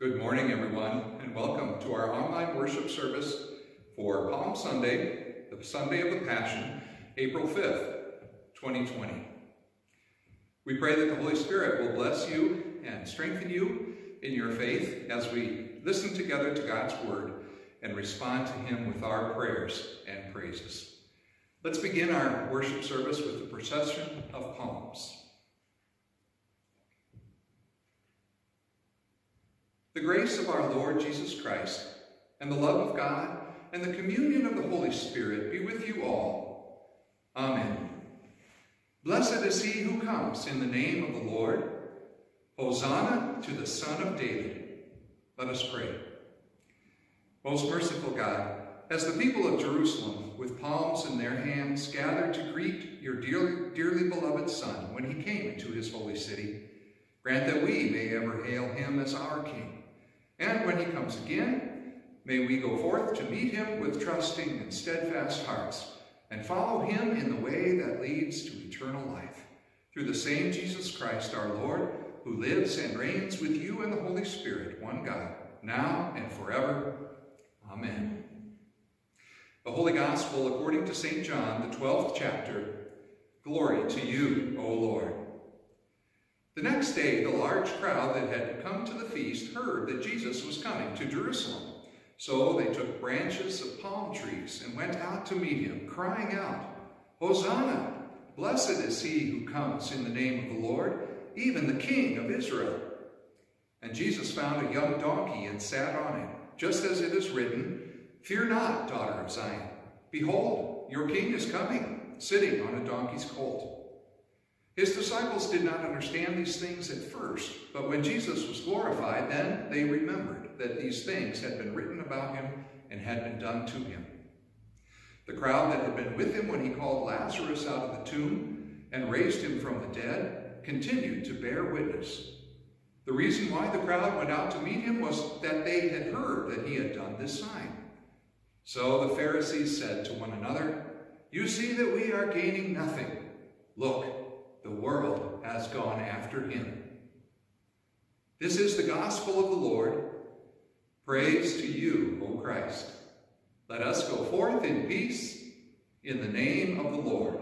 Good morning, everyone, and welcome to our online worship service for Palm Sunday, the Sunday of the Passion, April 5th, 2020. We pray that the Holy Spirit will bless you and strengthen you in your faith as we listen together to God's Word and respond to Him with our prayers and praises. Let's begin our worship service with the procession of palms. The grace of our Lord Jesus Christ, and the love of God, and the communion of the Holy Spirit be with you all. Amen. Blessed is he who comes in the name of the Lord. Hosanna to the Son of David. Let us pray. Most merciful God, as the people of Jerusalem, with palms in their hands, gathered to greet your dearly, dearly beloved Son when he came into his holy city, grant that we may ever hail him as our King and when he comes again, may we go forth to meet him with trusting and steadfast hearts, and follow him in the way that leads to eternal life. Through the same Jesus Christ our Lord, who lives and reigns with you and the Holy Spirit, one God, now and forever. Amen. The Holy Gospel according to St. John, the 12th chapter. Glory to you, O Lord. The next day, the large crowd that had come to the feast heard that Jesus was coming to Jerusalem. So they took branches of palm trees and went out to meet him, crying out, Hosanna! Blessed is he who comes in the name of the Lord, even the King of Israel. And Jesus found a young donkey and sat on it, just as it is written, Fear not, daughter of Zion. Behold, your king is coming, sitting on a donkey's colt. His disciples did not understand these things at first, but when Jesus was glorified, then they remembered that these things had been written about him and had been done to him. The crowd that had been with him when he called Lazarus out of the tomb and raised him from the dead continued to bear witness. The reason why the crowd went out to meet him was that they had heard that he had done this sign. So the Pharisees said to one another, You see that we are gaining nothing. Look, the world has gone after him. This is the gospel of the Lord. Praise to you, O Christ. Let us go forth in peace in the name of the Lord.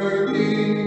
Sweet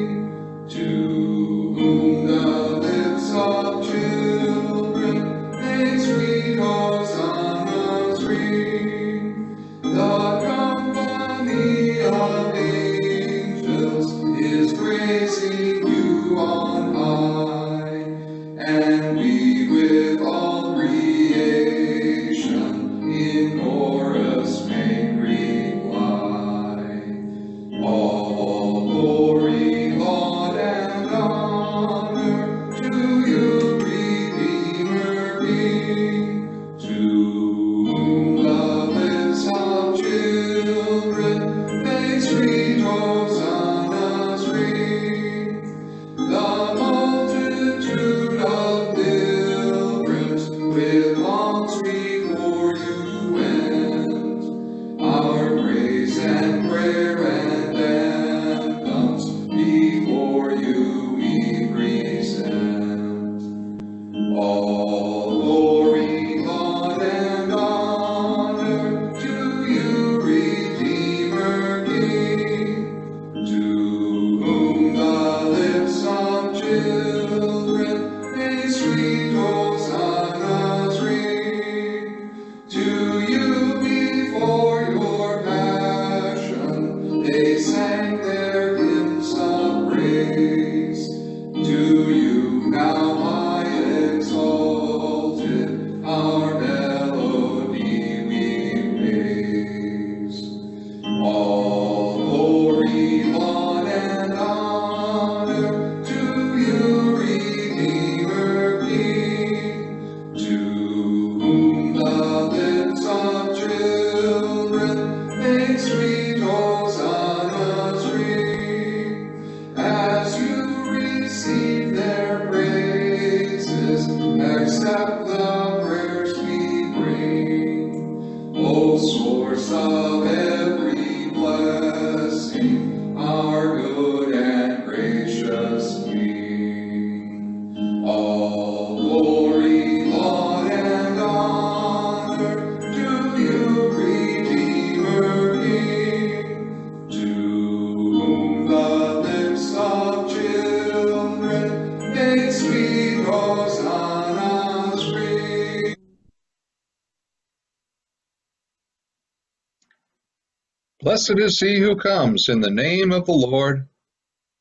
Blessed is he who comes in the name of the Lord.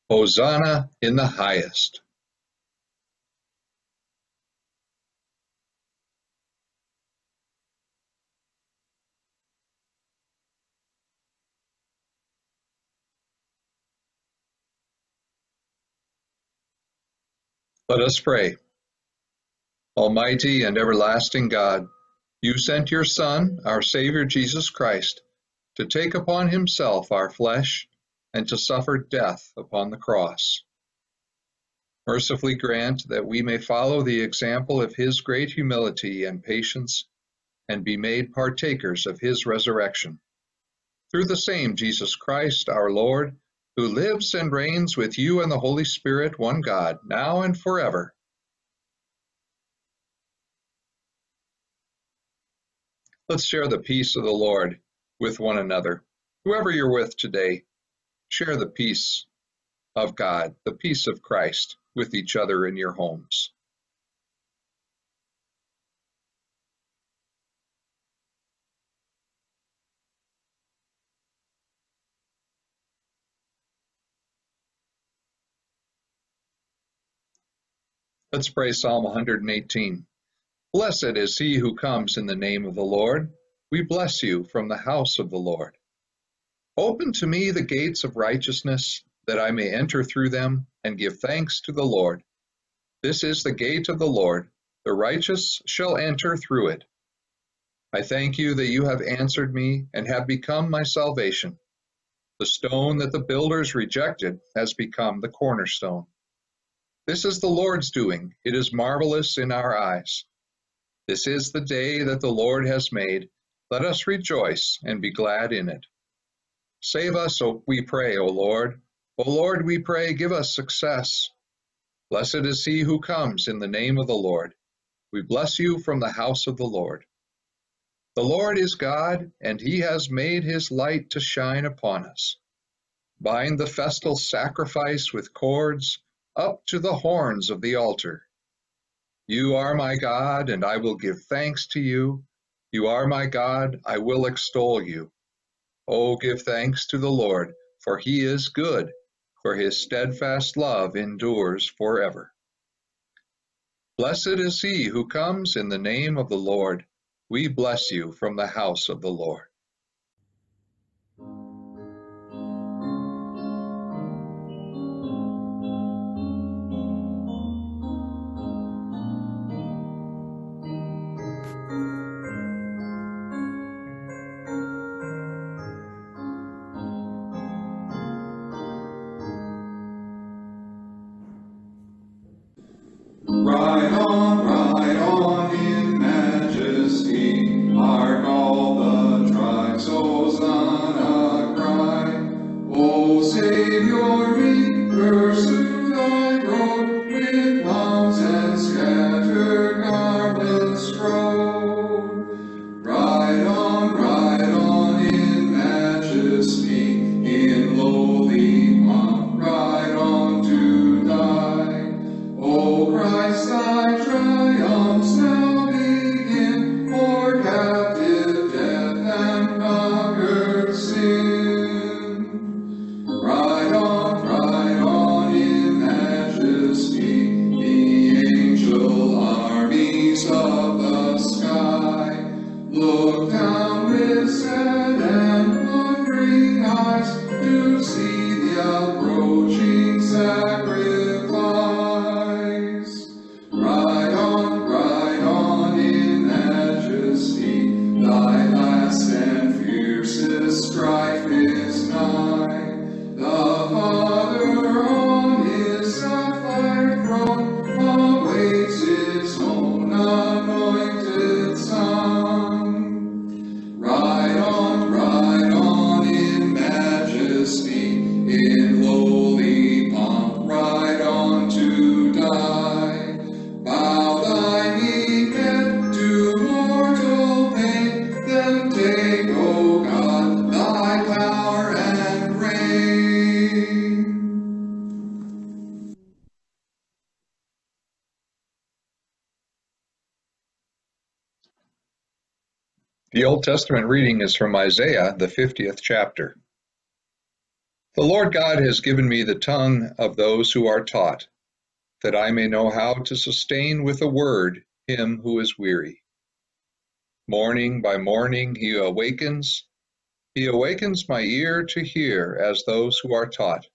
Hosanna in the highest. Let us pray. Almighty and everlasting God, you sent your Son, our Savior Jesus Christ, to take upon himself our flesh and to suffer death upon the cross. Mercifully grant that we may follow the example of his great humility and patience and be made partakers of his resurrection. Through the same Jesus Christ our Lord, who lives and reigns with you and the Holy Spirit, one God, now and forever. Let's share the peace of the Lord with one another. Whoever you're with today, share the peace of God, the peace of Christ with each other in your homes. Let's pray Psalm 118. Blessed is he who comes in the name of the Lord. We bless you from the house of the Lord. Open to me the gates of righteousness, that I may enter through them and give thanks to the Lord. This is the gate of the Lord, the righteous shall enter through it. I thank you that you have answered me and have become my salvation. The stone that the builders rejected has become the cornerstone. This is the Lord's doing, it is marvelous in our eyes. This is the day that the Lord has made let us rejoice and be glad in it. Save us, O we pray, O Lord. O Lord, we pray, give us success. Blessed is he who comes in the name of the Lord. We bless you from the house of the Lord. The Lord is God, and he has made his light to shine upon us. Bind the festal sacrifice with cords up to the horns of the altar. You are my God, and I will give thanks to you. You are my God, I will extol you. Oh, give thanks to the Lord, for he is good, for his steadfast love endures forever. Blessed is he who comes in the name of the Lord. We bless you from the house of the Lord. The Old Testament reading is from Isaiah, the 50th chapter. The Lord God has given me the tongue of those who are taught, that I may know how to sustain with a word him who is weary. Morning by morning he awakens, he awakens my ear to hear as those who are taught.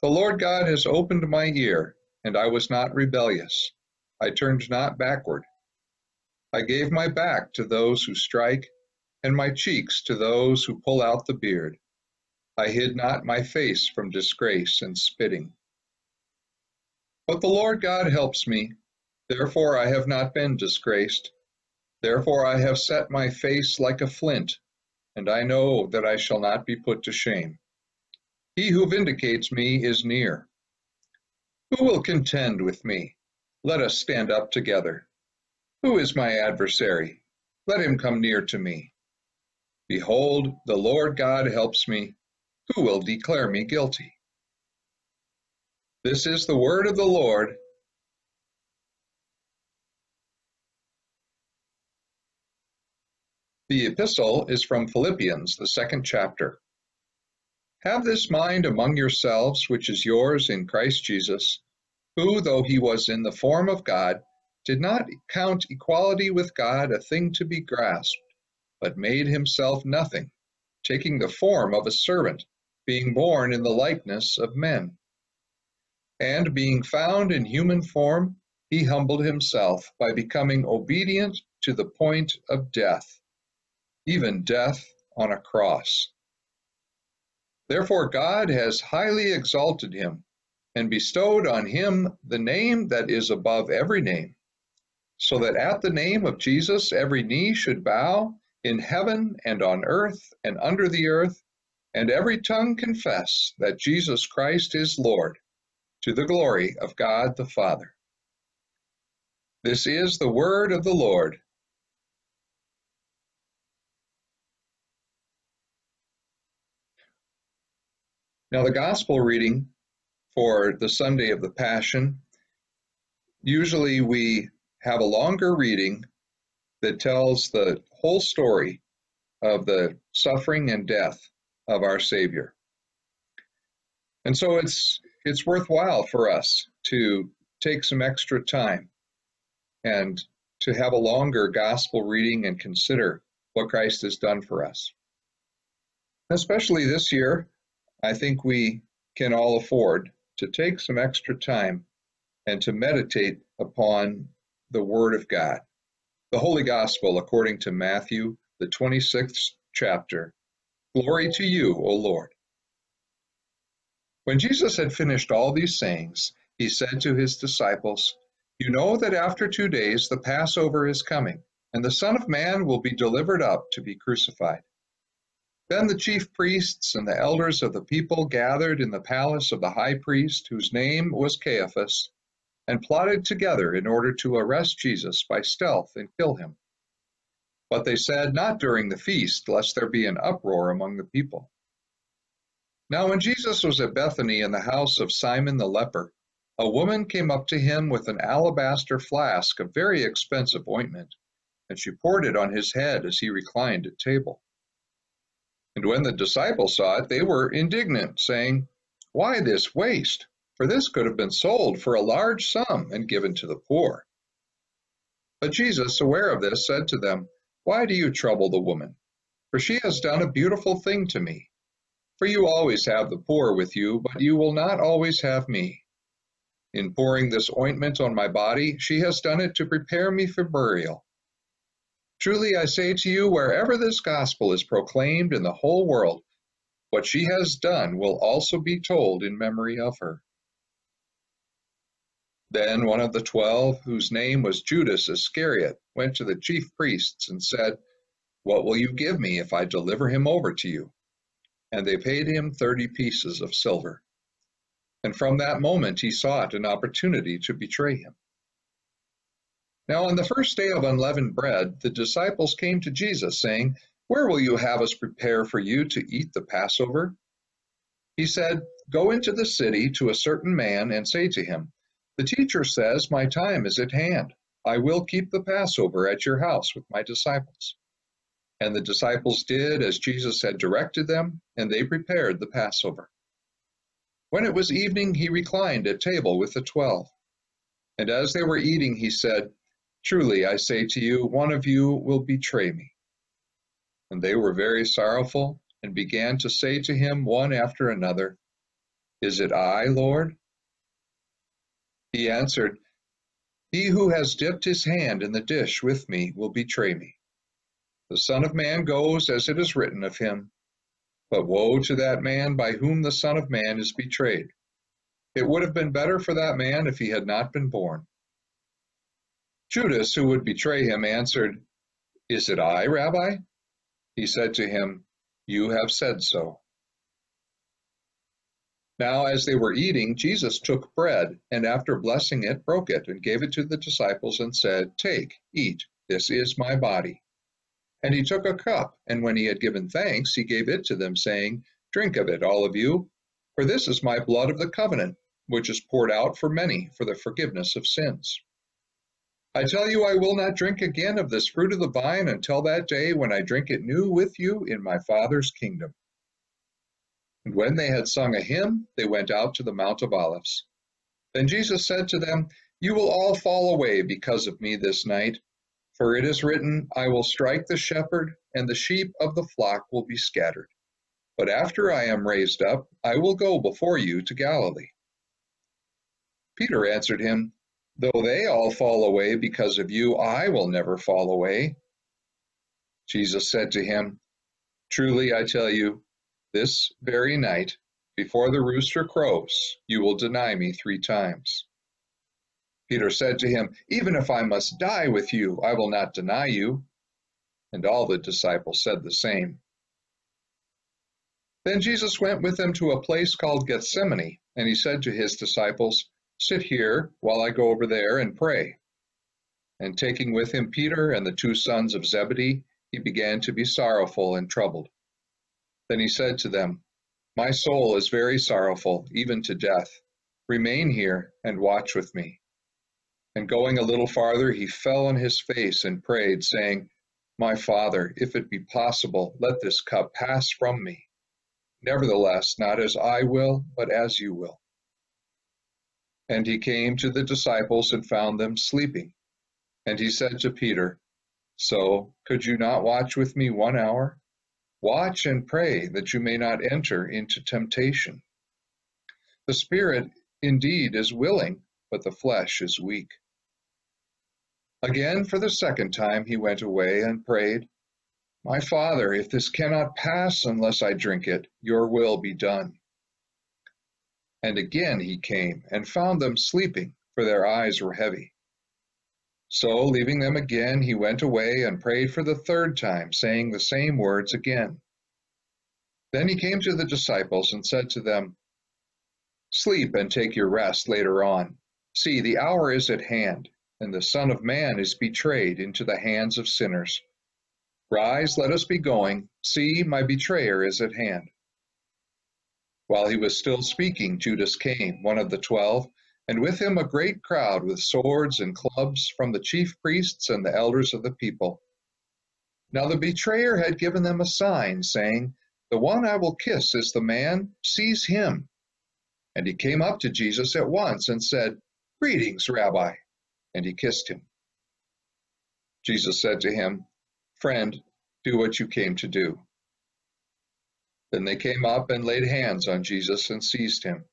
The Lord God has opened my ear, and I was not rebellious. I turned not backward. I gave my back to those who strike, and my cheeks to those who pull out the beard. I hid not my face from disgrace and spitting. But the Lord God helps me, therefore I have not been disgraced. Therefore I have set my face like a flint, and I know that I shall not be put to shame. He who vindicates me is near. Who will contend with me? Let us stand up together. Who is my adversary? Let him come near to me. Behold, the Lord God helps me. Who will declare me guilty? This is the word of the Lord. The epistle is from Philippians, the second chapter. Have this mind among yourselves, which is yours in Christ Jesus, who, though he was in the form of God, did not count equality with God a thing to be grasped, but made himself nothing, taking the form of a servant, being born in the likeness of men. And being found in human form, he humbled himself by becoming obedient to the point of death, even death on a cross. Therefore, God has highly exalted him and bestowed on him the name that is above every name so that at the name of Jesus every knee should bow in heaven and on earth and under the earth, and every tongue confess that Jesus Christ is Lord, to the glory of God the Father. This is the word of the Lord. Now, the gospel reading for the Sunday of the Passion, usually we have a longer reading that tells the whole story of the suffering and death of our Savior. And so it's it's worthwhile for us to take some extra time and to have a longer gospel reading and consider what Christ has done for us. Especially this year, I think we can all afford to take some extra time and to meditate upon the Word of God. The Holy Gospel according to Matthew, the 26th chapter. Glory to you, O Lord. When Jesus had finished all these sayings, he said to his disciples, You know that after two days the Passover is coming, and the Son of Man will be delivered up to be crucified. Then the chief priests and the elders of the people gathered in the palace of the high priest, whose name was Caiaphas and plotted together in order to arrest Jesus by stealth and kill him. But they said, Not during the feast, lest there be an uproar among the people. Now, when Jesus was at Bethany in the house of Simon the leper, a woman came up to him with an alabaster flask of very expensive ointment, and she poured it on his head as he reclined at table. And when the disciples saw it, they were indignant, saying, Why this waste? For this could have been sold for a large sum and given to the poor. But Jesus, aware of this, said to them, Why do you trouble the woman? For she has done a beautiful thing to me. For you always have the poor with you, but you will not always have me. In pouring this ointment on my body, she has done it to prepare me for burial. Truly I say to you, wherever this gospel is proclaimed in the whole world, what she has done will also be told in memory of her. Then one of the twelve, whose name was Judas Iscariot, went to the chief priests and said, What will you give me if I deliver him over to you? And they paid him thirty pieces of silver. And from that moment he sought an opportunity to betray him. Now on the first day of unleavened bread, the disciples came to Jesus, saying, Where will you have us prepare for you to eat the Passover? He said, Go into the city to a certain man and say to him, the teacher says, My time is at hand. I will keep the Passover at your house with my disciples. And the disciples did as Jesus had directed them, and they prepared the Passover. When it was evening, he reclined at table with the twelve. And as they were eating, he said, Truly I say to you, one of you will betray me. And they were very sorrowful, and began to say to him one after another, Is it I, Lord? He answered, He who has dipped his hand in the dish with me will betray me. The Son of Man goes as it is written of him. But woe to that man by whom the Son of Man is betrayed. It would have been better for that man if he had not been born. Judas, who would betray him, answered, Is it I, Rabbi? He said to him, You have said so. Now, as they were eating, Jesus took bread, and after blessing it, broke it, and gave it to the disciples, and said, Take, eat, this is my body. And he took a cup, and when he had given thanks, he gave it to them, saying, Drink of it, all of you, for this is my blood of the covenant, which is poured out for many for the forgiveness of sins. I tell you, I will not drink again of this fruit of the vine until that day when I drink it new with you in my Father's kingdom. And when they had sung a hymn, they went out to the Mount of Olives. Then Jesus said to them, You will all fall away because of me this night. For it is written, I will strike the shepherd, and the sheep of the flock will be scattered. But after I am raised up, I will go before you to Galilee. Peter answered him, Though they all fall away because of you, I will never fall away. Jesus said to him, Truly I tell you, this very night, before the rooster crows, you will deny me three times. Peter said to him, Even if I must die with you, I will not deny you. And all the disciples said the same. Then Jesus went with them to a place called Gethsemane, and he said to his disciples, Sit here while I go over there and pray. And taking with him Peter and the two sons of Zebedee, he began to be sorrowful and troubled. Then he said to them, My soul is very sorrowful, even to death. Remain here and watch with me. And going a little farther, he fell on his face and prayed, saying, My Father, if it be possible, let this cup pass from me. Nevertheless, not as I will, but as you will. And he came to the disciples and found them sleeping. And he said to Peter, So, could you not watch with me one hour? Watch and pray that you may not enter into temptation. The spirit indeed is willing, but the flesh is weak. Again, for the second time, he went away and prayed, My Father, if this cannot pass unless I drink it, your will be done. And again he came and found them sleeping, for their eyes were heavy. So, leaving them again, he went away and prayed for the third time, saying the same words again. Then he came to the disciples and said to them, Sleep and take your rest later on. See, the hour is at hand and the Son of Man is betrayed into the hands of sinners. Rise, let us be going. See, my betrayer is at hand. While he was still speaking, Judas came, one of the twelve, and with him a great crowd with swords and clubs from the chief priests and the elders of the people. Now the betrayer had given them a sign, saying, The one I will kiss is the man, seize him. And he came up to Jesus at once and said, Greetings, Rabbi and he kissed him. Jesus said to him, Friend, do what you came to do. Then they came up and laid hands on Jesus and seized him.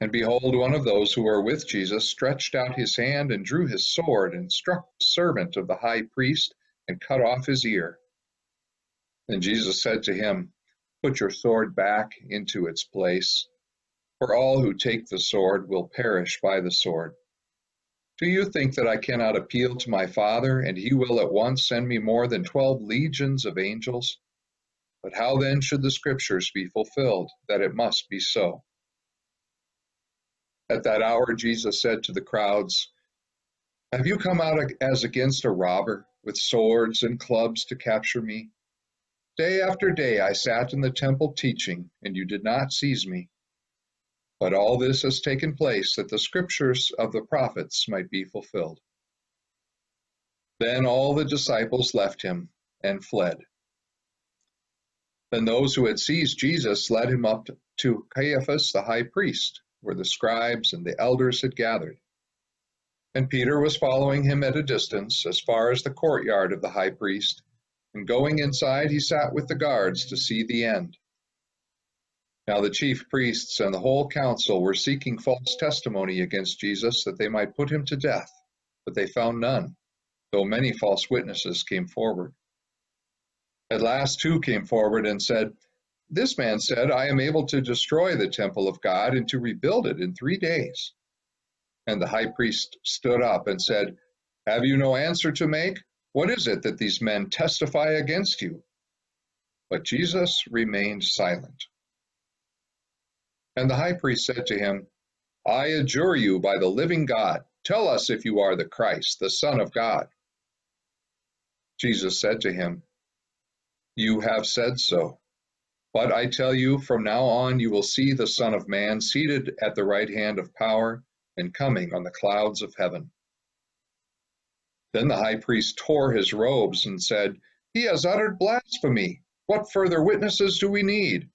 And behold, one of those who were with Jesus stretched out his hand and drew his sword and struck the servant of the high priest and cut off his ear. Then Jesus said to him, Put your sword back into its place, for all who take the sword will perish by the sword. Do you think that I cannot appeal to my Father, and he will at once send me more than twelve legions of angels? But how then should the Scriptures be fulfilled, that it must be so? At that hour Jesus said to the crowds, Have you come out as against a robber, with swords and clubs to capture me? Day after day I sat in the temple teaching, and you did not seize me. But all this has taken place that the scriptures of the prophets might be fulfilled. Then all the disciples left him and fled. Then those who had seized Jesus led him up to Caiaphas the high priest, where the scribes and the elders had gathered. And Peter was following him at a distance, as far as the courtyard of the high priest, and going inside he sat with the guards to see the end. Now the chief priests and the whole council were seeking false testimony against Jesus that they might put him to death, but they found none, though many false witnesses came forward. At last two came forward and said, This man said, I am able to destroy the temple of God and to rebuild it in three days. And the high priest stood up and said, Have you no answer to make? What is it that these men testify against you? But Jesus remained silent. And the high priest said to him, I adjure you by the living God, tell us if you are the Christ, the Son of God. Jesus said to him, you have said so. But I tell you, from now on you will see the Son of Man seated at the right hand of power and coming on the clouds of heaven. Then the high priest tore his robes and said, He has uttered blasphemy. What further witnesses do we need?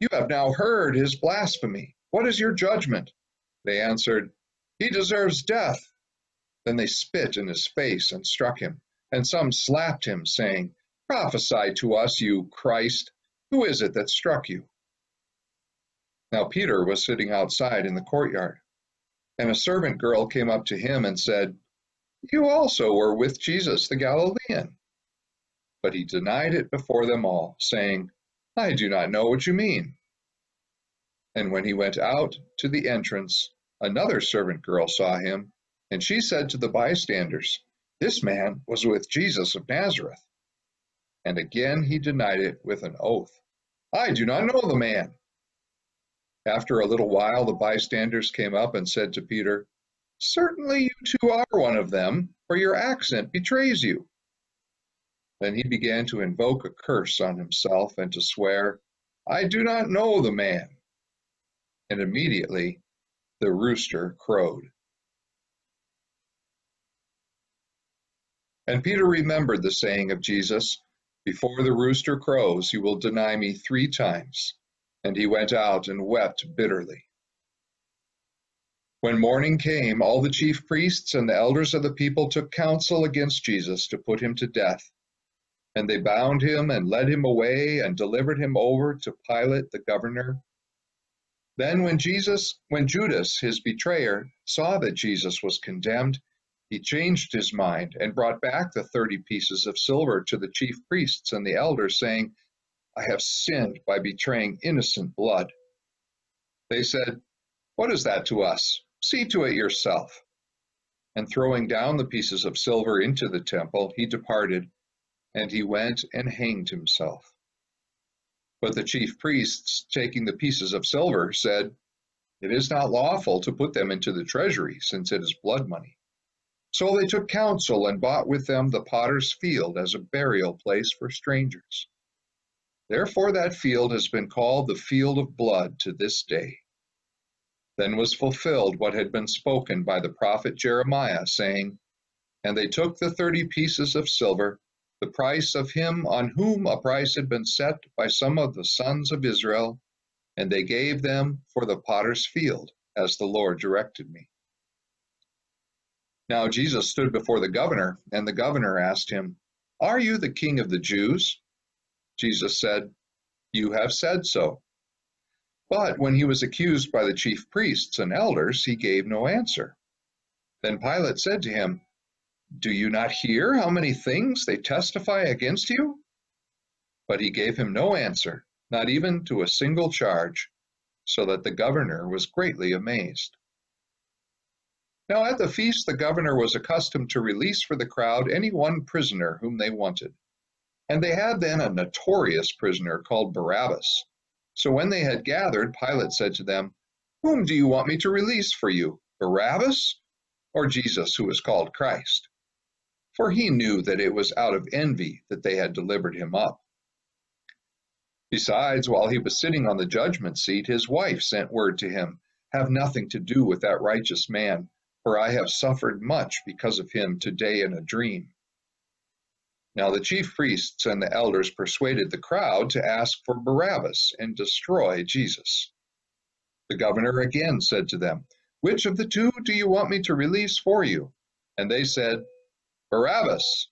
You have now heard his blasphemy. What is your judgment? They answered, He deserves death. Then they spit in his face and struck him, and some slapped him, saying, Prophesy to us, you Christ. Who is it that struck you? Now Peter was sitting outside in the courtyard, and a servant girl came up to him and said, You also were with Jesus the Galilean. But he denied it before them all, saying, I do not know what you mean. And when he went out to the entrance, another servant girl saw him, and she said to the bystanders, This man was with Jesus of Nazareth. And again he denied it with an oath. I do not know the man. After a little while, the bystanders came up and said to Peter, Certainly you too are one of them, for your accent betrays you. Then he began to invoke a curse on himself and to swear, I do not know the man. And immediately the rooster crowed. And Peter remembered the saying of Jesus, before the rooster crows, you will deny me three times. And he went out and wept bitterly. When morning came, all the chief priests and the elders of the people took counsel against Jesus to put him to death. And they bound him and led him away and delivered him over to Pilate the governor. Then when Jesus, when Judas, his betrayer, saw that Jesus was condemned, he changed his mind and brought back the thirty pieces of silver to the chief priests and the elders, saying, I have sinned by betraying innocent blood. They said, What is that to us? See to it yourself. And throwing down the pieces of silver into the temple, he departed, and he went and hanged himself. But the chief priests, taking the pieces of silver, said, It is not lawful to put them into the treasury, since it is blood money. So they took counsel and bought with them the potter's field as a burial place for strangers. Therefore that field has been called the field of blood to this day. Then was fulfilled what had been spoken by the prophet Jeremiah, saying, And they took the thirty pieces of silver, the price of him on whom a price had been set by some of the sons of Israel, and they gave them for the potter's field, as the Lord directed me. Now Jesus stood before the governor, and the governor asked him, Are you the king of the Jews? Jesus said, You have said so. But when he was accused by the chief priests and elders, he gave no answer. Then Pilate said to him, Do you not hear how many things they testify against you? But he gave him no answer, not even to a single charge, so that the governor was greatly amazed. Now at the feast the governor was accustomed to release for the crowd any one prisoner whom they wanted. And they had then a notorious prisoner called Barabbas. So when they had gathered, Pilate said to them, Whom do you want me to release for you, Barabbas or Jesus who is called Christ? For he knew that it was out of envy that they had delivered him up. Besides, while he was sitting on the judgment seat, his wife sent word to him, Have nothing to do with that righteous man for I have suffered much because of him today in a dream. Now the chief priests and the elders persuaded the crowd to ask for Barabbas and destroy Jesus. The governor again said to them, Which of the two do you want me to release for you? And they said, Barabbas.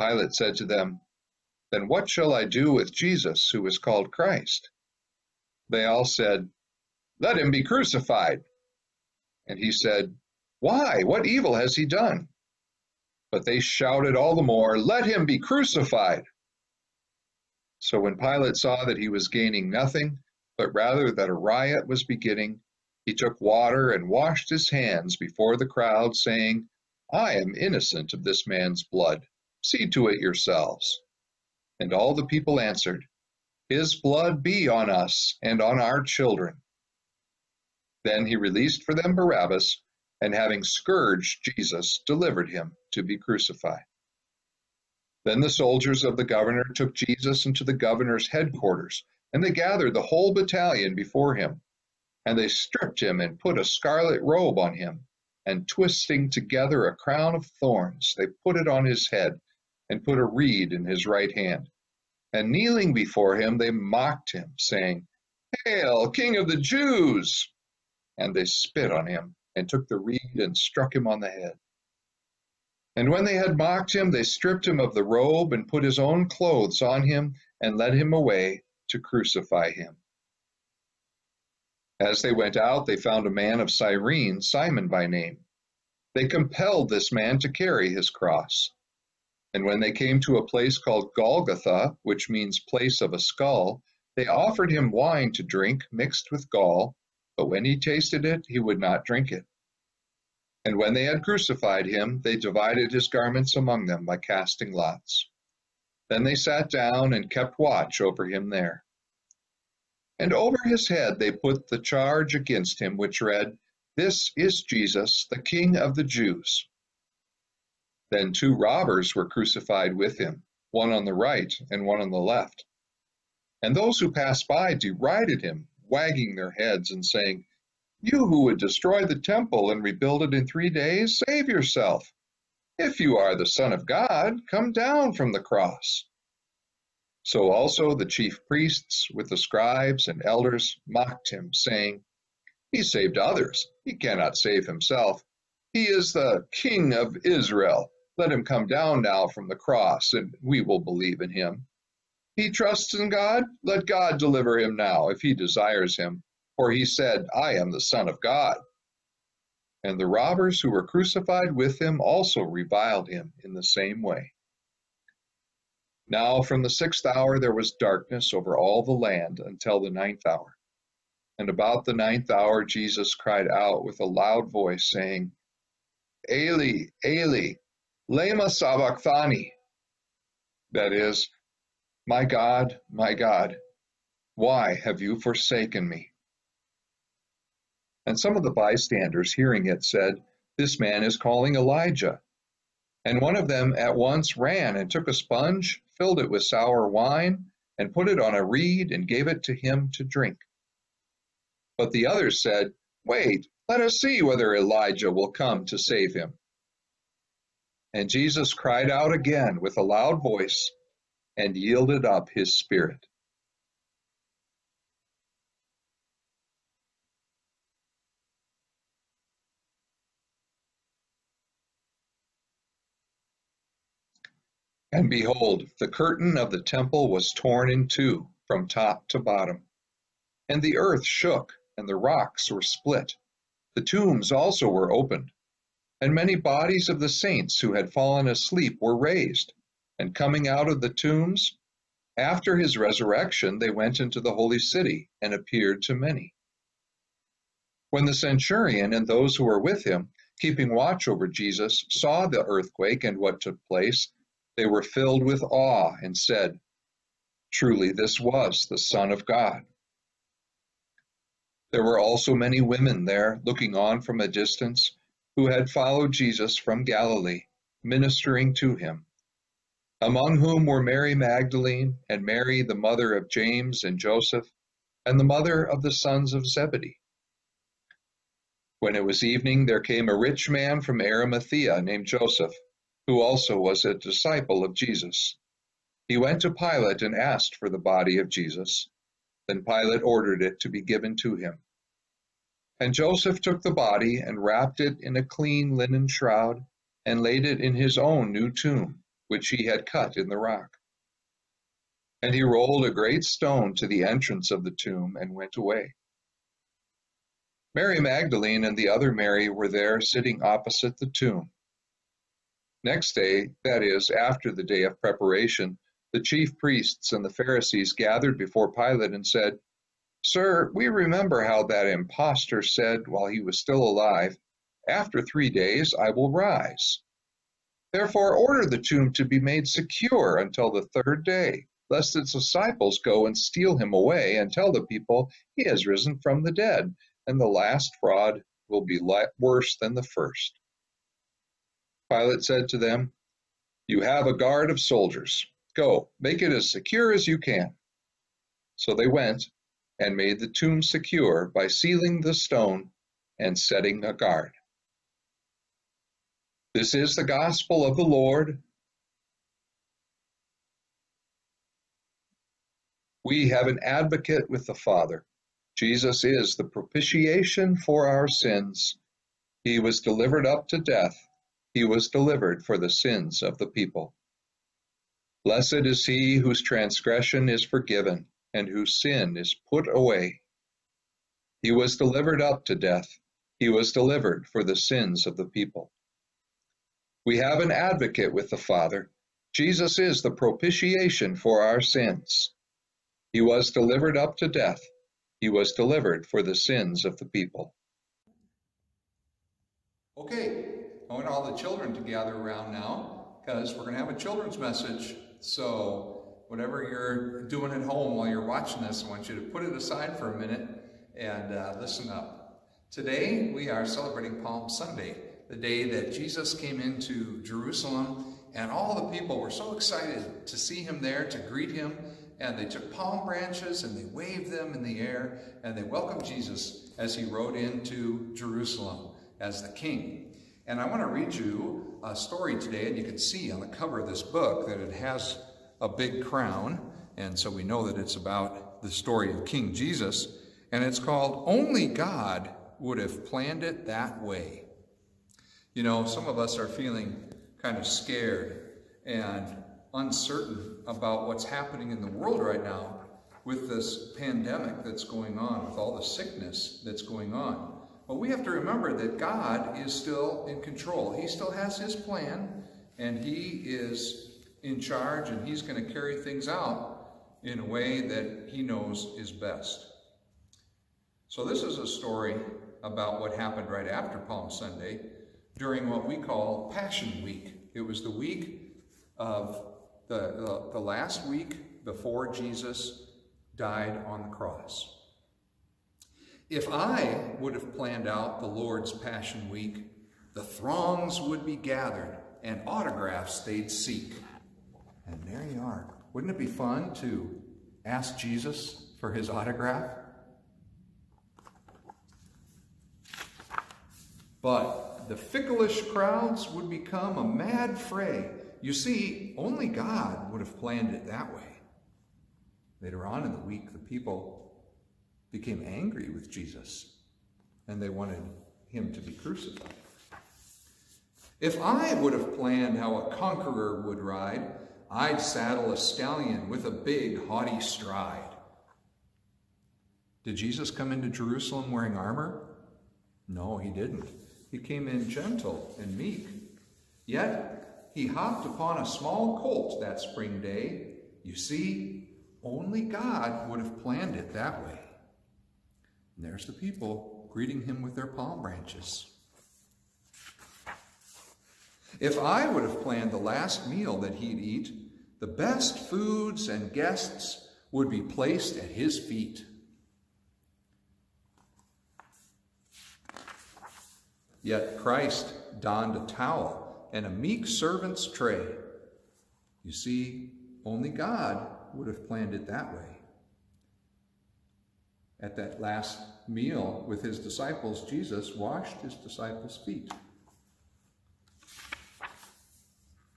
Pilate said to them, Then what shall I do with Jesus, who is called Christ? They all said, Let him be crucified. And he said, Why? What evil has he done? But they shouted all the more, Let him be crucified! So when Pilate saw that he was gaining nothing, but rather that a riot was beginning, he took water and washed his hands before the crowd, saying, I am innocent of this man's blood. See to it yourselves. And all the people answered, His blood be on us and on our children. Then he released for them Barabbas, and having scourged Jesus, delivered him to be crucified. Then the soldiers of the governor took Jesus into the governor's headquarters, and they gathered the whole battalion before him. And they stripped him and put a scarlet robe on him, and twisting together a crown of thorns, they put it on his head, and put a reed in his right hand. And kneeling before him, they mocked him, saying, Hail, King of the Jews! And they spit on him, and took the reed and struck him on the head. And when they had mocked him, they stripped him of the robe and put his own clothes on him and led him away to crucify him. As they went out, they found a man of Cyrene, Simon by name. They compelled this man to carry his cross. And when they came to a place called Golgotha, which means place of a skull, they offered him wine to drink mixed with gall, but when he tasted it, he would not drink it. And when they had crucified him, they divided his garments among them by casting lots. Then they sat down and kept watch over him there. And over his head they put the charge against him, which read, This is Jesus, the King of the Jews. Then two robbers were crucified with him, one on the right and one on the left. And those who passed by derided him, wagging their heads and saying, you who would destroy the temple and rebuild it in three days, save yourself. If you are the Son of God, come down from the cross. So also the chief priests with the scribes and elders mocked him, saying, He saved others, he cannot save himself. He is the King of Israel. Let him come down now from the cross, and we will believe in him. He trusts in God, let God deliver him now, if he desires him for he said, I am the Son of God. And the robbers who were crucified with him also reviled him in the same way. Now from the sixth hour there was darkness over all the land until the ninth hour. And about the ninth hour Jesus cried out with a loud voice, saying, Eli, Eli, lema sabachthani. That is, My God, my God, why have you forsaken me? And some of the bystanders, hearing it, said, This man is calling Elijah. And one of them at once ran and took a sponge, filled it with sour wine, and put it on a reed and gave it to him to drink. But the others said, Wait, let us see whether Elijah will come to save him. And Jesus cried out again with a loud voice and yielded up his spirit. And behold, the curtain of the temple was torn in two from top to bottom. And the earth shook, and the rocks were split. The tombs also were opened. And many bodies of the saints who had fallen asleep were raised. And coming out of the tombs, after his resurrection, they went into the holy city and appeared to many. When the centurion and those who were with him, keeping watch over Jesus, saw the earthquake and what took place, they were filled with awe and said, Truly, this was the Son of God. There were also many women there looking on from a distance who had followed Jesus from Galilee, ministering to him, among whom were Mary Magdalene and Mary, the mother of James and Joseph, and the mother of the sons of Zebedee. When it was evening, there came a rich man from Arimathea named Joseph who also was a disciple of Jesus. He went to Pilate and asked for the body of Jesus. Then Pilate ordered it to be given to him. And Joseph took the body and wrapped it in a clean linen shroud and laid it in his own new tomb, which he had cut in the rock. And he rolled a great stone to the entrance of the tomb and went away. Mary Magdalene and the other Mary were there sitting opposite the tomb. Next day, that is, after the day of preparation, the chief priests and the Pharisees gathered before Pilate and said, Sir, we remember how that impostor said while he was still alive, After three days I will rise. Therefore, order the tomb to be made secure until the third day, lest its disciples go and steal him away and tell the people he has risen from the dead, and the last fraud will be worse than the first. Pilate said to them, You have a guard of soldiers. Go, make it as secure as you can. So they went and made the tomb secure by sealing the stone and setting a guard. This is the gospel of the Lord. We have an advocate with the Father. Jesus is the propitiation for our sins. He was delivered up to death. He was delivered for the sins of the people. Blessed is he whose transgression is forgiven and whose sin is put away. He was delivered up to death. He was delivered for the sins of the people. We have an advocate with the Father. Jesus is the propitiation for our sins. He was delivered up to death. He was delivered for the sins of the people. Okay, I want all the children to gather around now because we're going to have a children's message so whatever you're doing at home while you're watching this, I want you to put it aside for a minute and uh, listen up. Today, we are celebrating Palm Sunday, the day that Jesus came into Jerusalem, and all the people were so excited to see him there, to greet him, and they took palm branches and they waved them in the air, and they welcomed Jesus as he rode into Jerusalem as the king. And I want to read you a story today, and you can see on the cover of this book that it has a big crown, and so we know that it's about the story of King Jesus, and it's called Only God Would Have Planned It That Way. You know, some of us are feeling kind of scared and uncertain about what's happening in the world right now with this pandemic that's going on, with all the sickness that's going on. But we have to remember that God is still in control. He still has his plan, and he is in charge, and he's going to carry things out in a way that he knows is best. So this is a story about what happened right after Palm Sunday during what we call Passion Week. It was the week of the, the, the last week before Jesus died on the cross. If I would have planned out the Lord's Passion Week, the throngs would be gathered and autographs they'd seek. And there you are. Wouldn't it be fun to ask Jesus for his autograph? But the fickleish crowds would become a mad fray. You see, only God would have planned it that way. Later on in the week, the people became angry with Jesus and they wanted him to be crucified. If I would have planned how a conqueror would ride, I'd saddle a stallion with a big haughty stride. Did Jesus come into Jerusalem wearing armor? No, he didn't. He came in gentle and meek. Yet he hopped upon a small colt that spring day. You see, only God would have planned it that way. And there's the people greeting him with their palm branches. If I would have planned the last meal that he'd eat, the best foods and guests would be placed at his feet. Yet Christ donned a towel and a meek servant's tray. You see, only God would have planned it that way at that last meal with his disciples, Jesus washed his disciples' feet.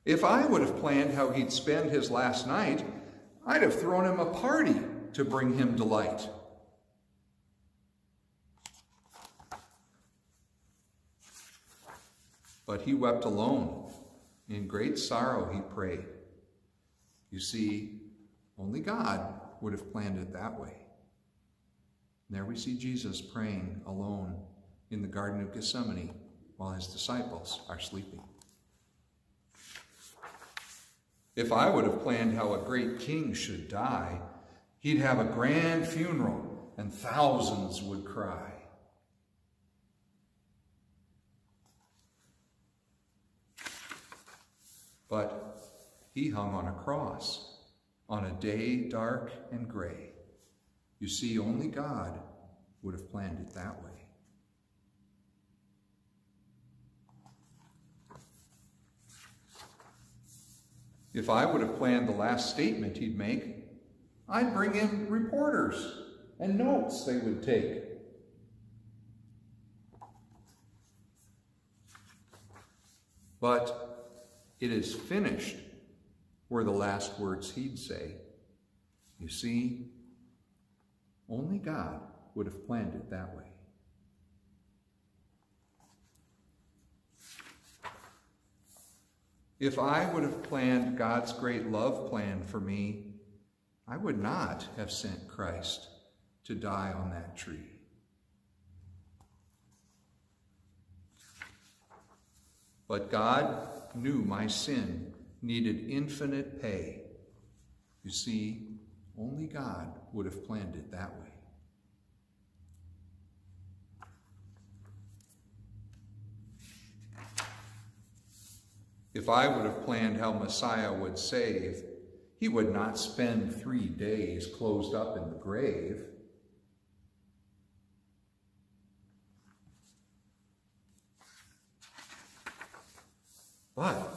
If I would have planned how he'd spend his last night, I'd have thrown him a party to bring him delight. But he wept alone. In great sorrow he prayed. You see, only God would have planned it that way. And there we see Jesus praying alone in the Garden of Gethsemane while his disciples are sleeping. If I would have planned how a great king should die, he'd have a grand funeral and thousands would cry. But he hung on a cross on a day dark and gray. You see, only God would have planned it that way. If I would have planned the last statement he'd make, I'd bring in reporters and notes they would take. But it is finished were the last words he'd say. You see, only God would have planned it that way. If I would have planned God's great love plan for me, I would not have sent Christ to die on that tree. But God knew my sin needed infinite pay. You see, only God would have planned it that way. If I would have planned how Messiah would save, he would not spend three days closed up in the grave. But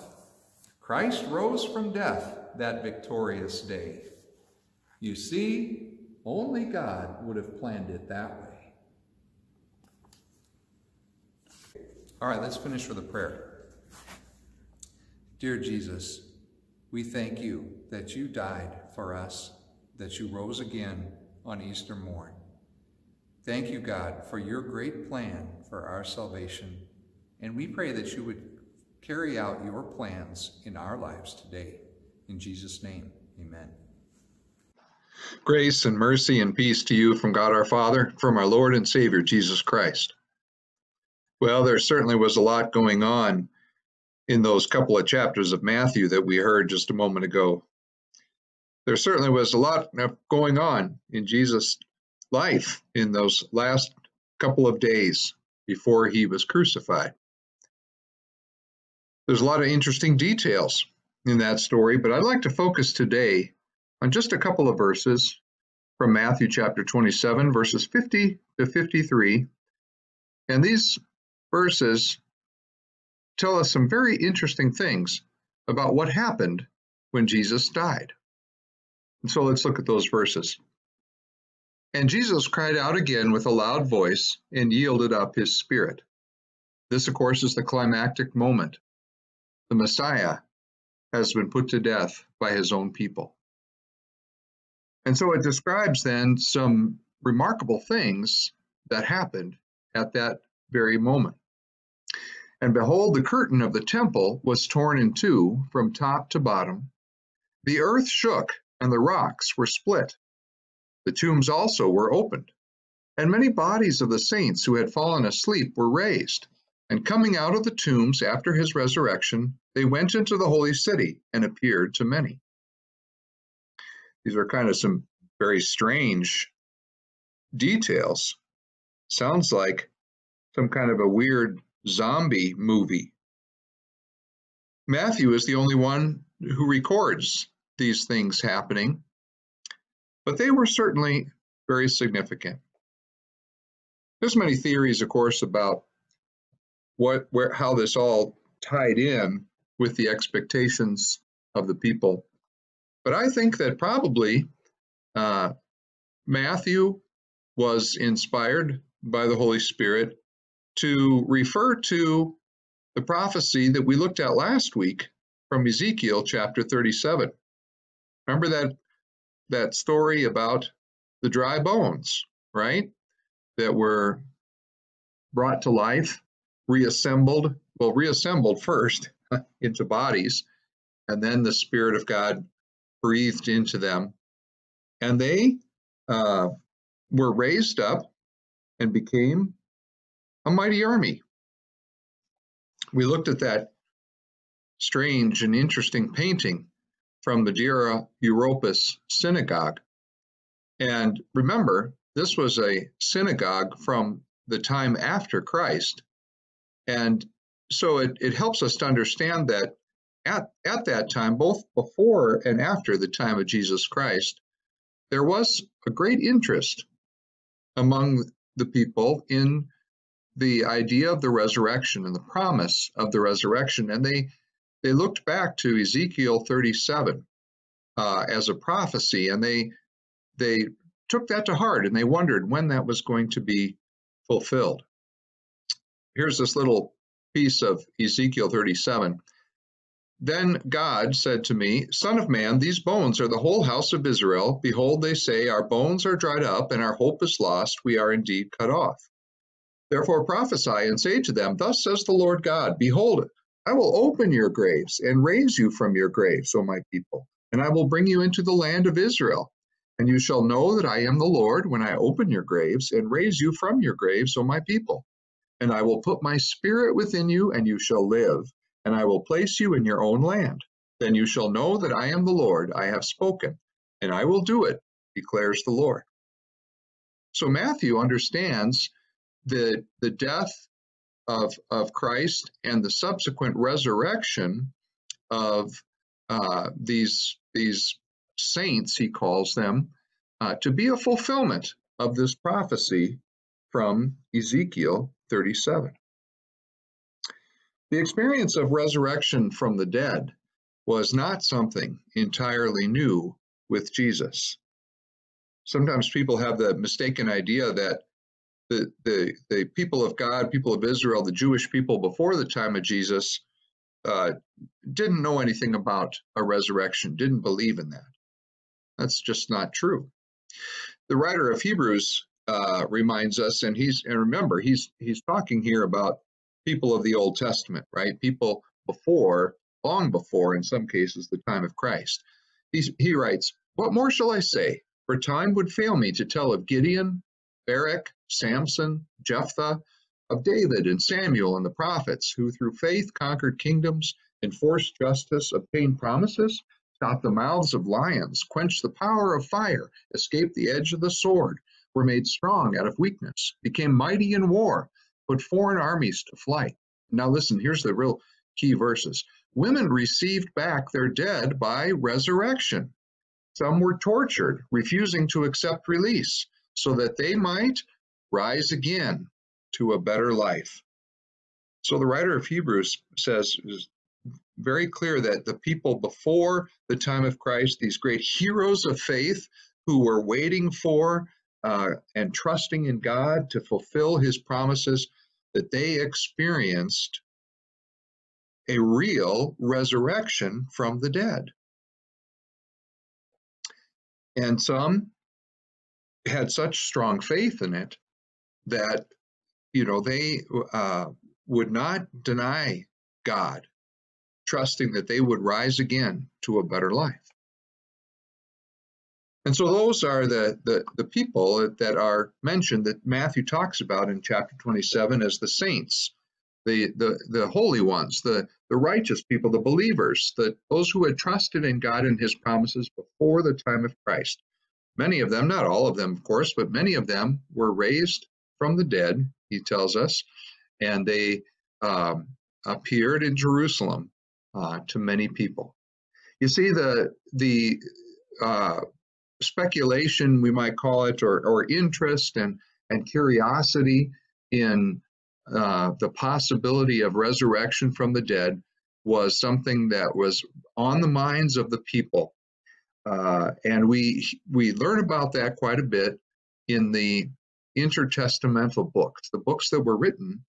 Christ rose from death that victorious day. You see, only God would have planned it that way. All right, let's finish with a prayer. Dear Jesus, we thank you that you died for us, that you rose again on Easter morn. Thank you, God, for your great plan for our salvation. And we pray that you would carry out your plans in our lives today. In Jesus' name, amen. Grace and mercy and peace to you from God our Father, from our Lord and Savior, Jesus Christ. Well, there certainly was a lot going on in those couple of chapters of Matthew that we heard just a moment ago. There certainly was a lot going on in Jesus' life in those last couple of days before he was crucified. There's a lot of interesting details in that story, but I'd like to focus today on just a couple of verses from Matthew chapter 27, verses 50 to 53. And these verses tell us some very interesting things about what happened when Jesus died. And so let's look at those verses. And Jesus cried out again with a loud voice and yielded up his spirit. This, of course, is the climactic moment. The Messiah has been put to death by his own people. And so it describes then some remarkable things that happened at that very moment. And behold, the curtain of the temple was torn in two from top to bottom. The earth shook, and the rocks were split. The tombs also were opened, and many bodies of the saints who had fallen asleep were raised. And coming out of the tombs after his resurrection, they went into the holy city and appeared to many. These are kind of some very strange details. Sounds like some kind of a weird zombie movie. Matthew is the only one who records these things happening, but they were certainly very significant. There's many theories, of course, about what, where, how this all tied in with the expectations of the people. But I think that probably uh, Matthew was inspired by the Holy Spirit to refer to the prophecy that we looked at last week from Ezekiel chapter 37. Remember that that story about the dry bones, right? That were brought to life, reassembled, well, reassembled first into bodies, and then the Spirit of God breathed into them. And they uh, were raised up and became a mighty army. We looked at that strange and interesting painting from the Dura Europos synagogue. And remember, this was a synagogue from the time after Christ. And so it, it helps us to understand that at, at that time, both before and after the time of Jesus Christ, there was a great interest among the people in the idea of the resurrection and the promise of the resurrection. And they, they looked back to Ezekiel 37 uh, as a prophecy, and they, they took that to heart and they wondered when that was going to be fulfilled. Here's this little piece of Ezekiel 37. Then God said to me, Son of man, these bones are the whole house of Israel. Behold, they say, Our bones are dried up, and our hope is lost. We are indeed cut off. Therefore prophesy and say to them, Thus says the Lord God, Behold, I will open your graves and raise you from your graves, O my people, and I will bring you into the land of Israel. And you shall know that I am the Lord when I open your graves and raise you from your graves, O my people. And I will put my spirit within you, and you shall live, and I will place you in your own land. Then you shall know that I am the Lord, I have spoken, and I will do it, declares the Lord. So Matthew understands the, the death of, of Christ and the subsequent resurrection of uh, these, these saints, he calls them, uh, to be a fulfillment of this prophecy from Ezekiel 37. The experience of resurrection from the dead was not something entirely new with Jesus. Sometimes people have the mistaken idea that the, the, the people of God, people of Israel, the Jewish people before the time of Jesus, uh, didn't know anything about a resurrection, didn't believe in that. That's just not true. The writer of Hebrews uh, reminds us, and he's and remember he's he's talking here about people of the Old Testament, right? People before, long before, in some cases, the time of Christ. He's, he writes, "What more shall I say? For time would fail me to tell of Gideon, Barak, Samson, Jephthah, of David and Samuel and the prophets, who through faith conquered kingdoms, enforced justice, obtained promises." stopped the mouths of lions, quenched the power of fire, escaped the edge of the sword, were made strong out of weakness, became mighty in war, put foreign armies to flight. Now, listen, here's the real key verses. Women received back their dead by resurrection. Some were tortured, refusing to accept release, so that they might rise again to a better life. So the writer of Hebrews says, very clear that the people before the time of Christ, these great heroes of faith who were waiting for uh, and trusting in God to fulfill his promises, that they experienced a real resurrection from the dead. And some had such strong faith in it that, you know, they uh, would not deny God trusting that they would rise again to a better life. And so those are the, the, the, people that are mentioned that Matthew talks about in chapter 27 as the saints, the, the, the holy ones, the, the righteous people, the believers, the, those who had trusted in God and his promises before the time of Christ. Many of them, not all of them, of course, but many of them were raised from the dead, he tells us, and they um, appeared in Jerusalem uh, to many people. You see, the the uh, speculation we might call it, or or interest and and curiosity in uh, the possibility of resurrection from the dead was something that was on the minds of the people, uh, and we we learn about that quite a bit in the intertestamental books, the books that were written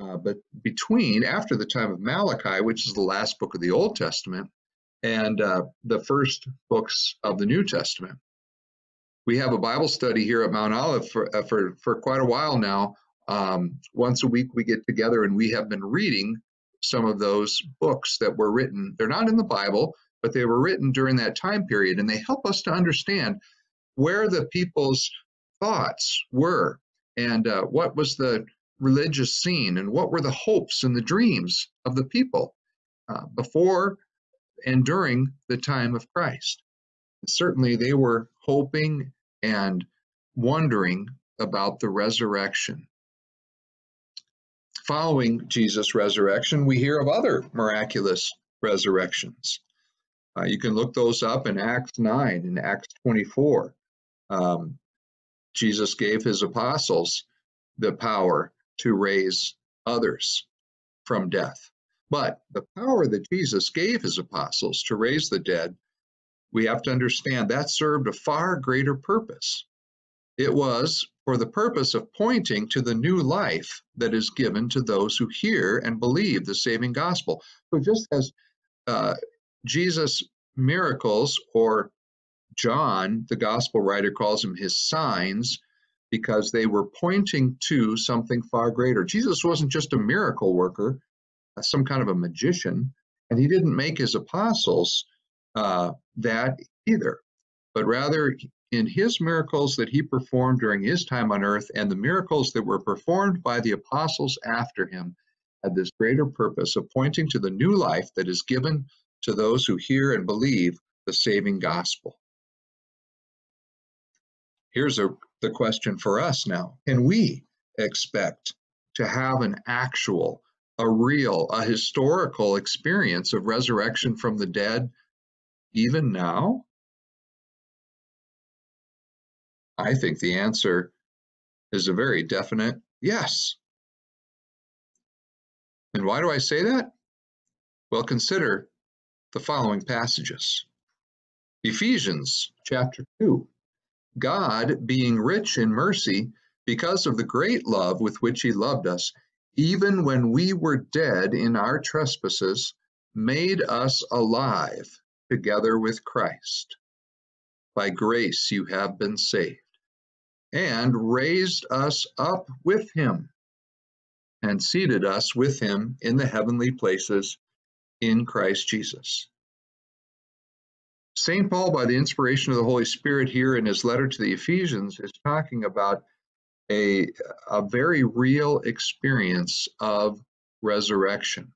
Uh, but between, after the time of Malachi, which is the last book of the Old Testament, and uh, the first books of the New Testament. We have a Bible study here at Mount Olive for, uh, for, for quite a while now. Um, once a week, we get together and we have been reading some of those books that were written. They're not in the Bible, but they were written during that time period, and they help us to understand where the people's thoughts were and uh, what was the religious scene and what were the hopes and the dreams of the people uh, before and during the time of Christ. Certainly, they were hoping and wondering about the resurrection. Following Jesus' resurrection, we hear of other miraculous resurrections. Uh, you can look those up in Acts 9 and Acts 24. Um, Jesus gave his apostles the power to raise others from death. But the power that Jesus gave his apostles to raise the dead, we have to understand that served a far greater purpose. It was for the purpose of pointing to the new life that is given to those who hear and believe the saving gospel. So just as uh, Jesus' miracles, or John, the gospel writer, calls them his signs, because they were pointing to something far greater. Jesus wasn't just a miracle worker, some kind of a magician, and he didn't make his apostles uh, that either, but rather in his miracles that he performed during his time on earth and the miracles that were performed by the apostles after him had this greater purpose of pointing to the new life that is given to those who hear and believe the saving gospel. Here's a, the question for us now Can we expect to have an actual a real, a historical experience of resurrection from the dead even now? I think the answer is a very definite yes. And why do I say that? Well, consider the following passages Ephesians chapter 2. God, being rich in mercy, because of the great love with which he loved us, even when we were dead in our trespasses, made us alive together with Christ. By grace you have been saved, and raised us up with him, and seated us with him in the heavenly places in Christ Jesus. St. Paul, by the inspiration of the Holy Spirit, here in his letter to the Ephesians, is talking about a, a very real experience of resurrection.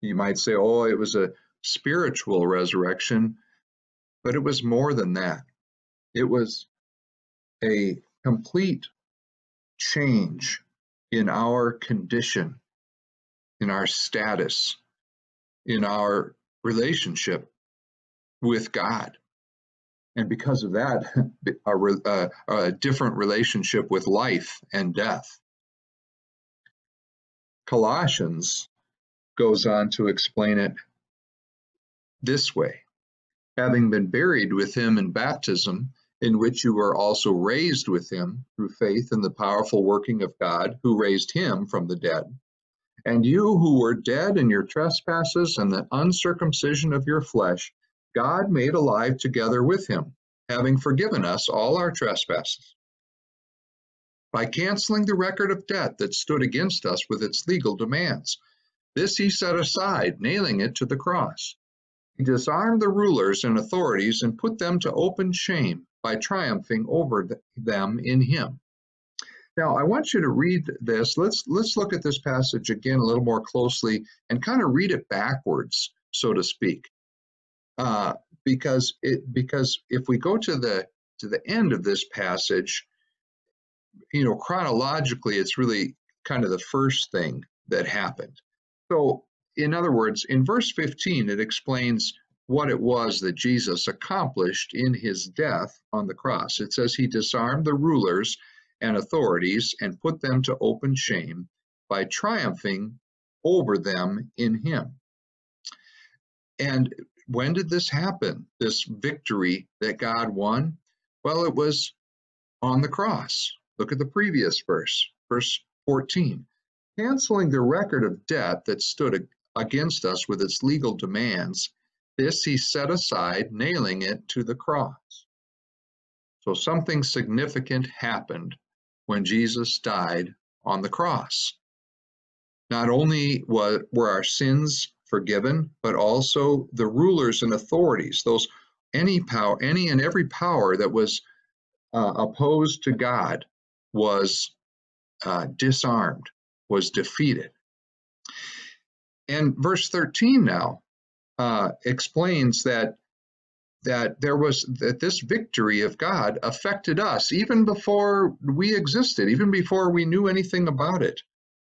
You might say, oh, it was a spiritual resurrection, but it was more than that. It was a complete change in our condition, in our status, in our relationship with God and because of that, a, a, a different relationship with life and death. Colossians goes on to explain it this way having been buried with him in baptism, in which you were also raised with him through faith in the powerful working of God who raised him from the dead. And you who were dead in your trespasses and the uncircumcision of your flesh, God made alive together with him, having forgiven us all our trespasses. By canceling the record of debt that stood against us with its legal demands, this he set aside, nailing it to the cross. He disarmed the rulers and authorities and put them to open shame by triumphing over them in him. Now, I want you to read this. Let's let's look at this passage again a little more closely and kind of read it backwards, so to speak uh, because it because if we go to the to the end of this passage, you know, chronologically, it's really kind of the first thing that happened. So, in other words, in verse 15, it explains what it was that Jesus accomplished in his death on the cross. It says he disarmed the rulers and authorities and put them to open shame by triumphing over them in him. And when did this happen? This victory that God won? Well, it was on the cross. Look at the previous verse, verse 14. Canceling the record of debt that stood against us with its legal demands, this he set aside, nailing it to the cross. So something significant happened when Jesus died on the cross. Not only were our sins forgiven, but also the rulers and authorities, those any power, any and every power that was uh, opposed to God was uh, disarmed, was defeated. And verse 13 now uh, explains that that there was that this victory of God affected us even before we existed, even before we knew anything about it.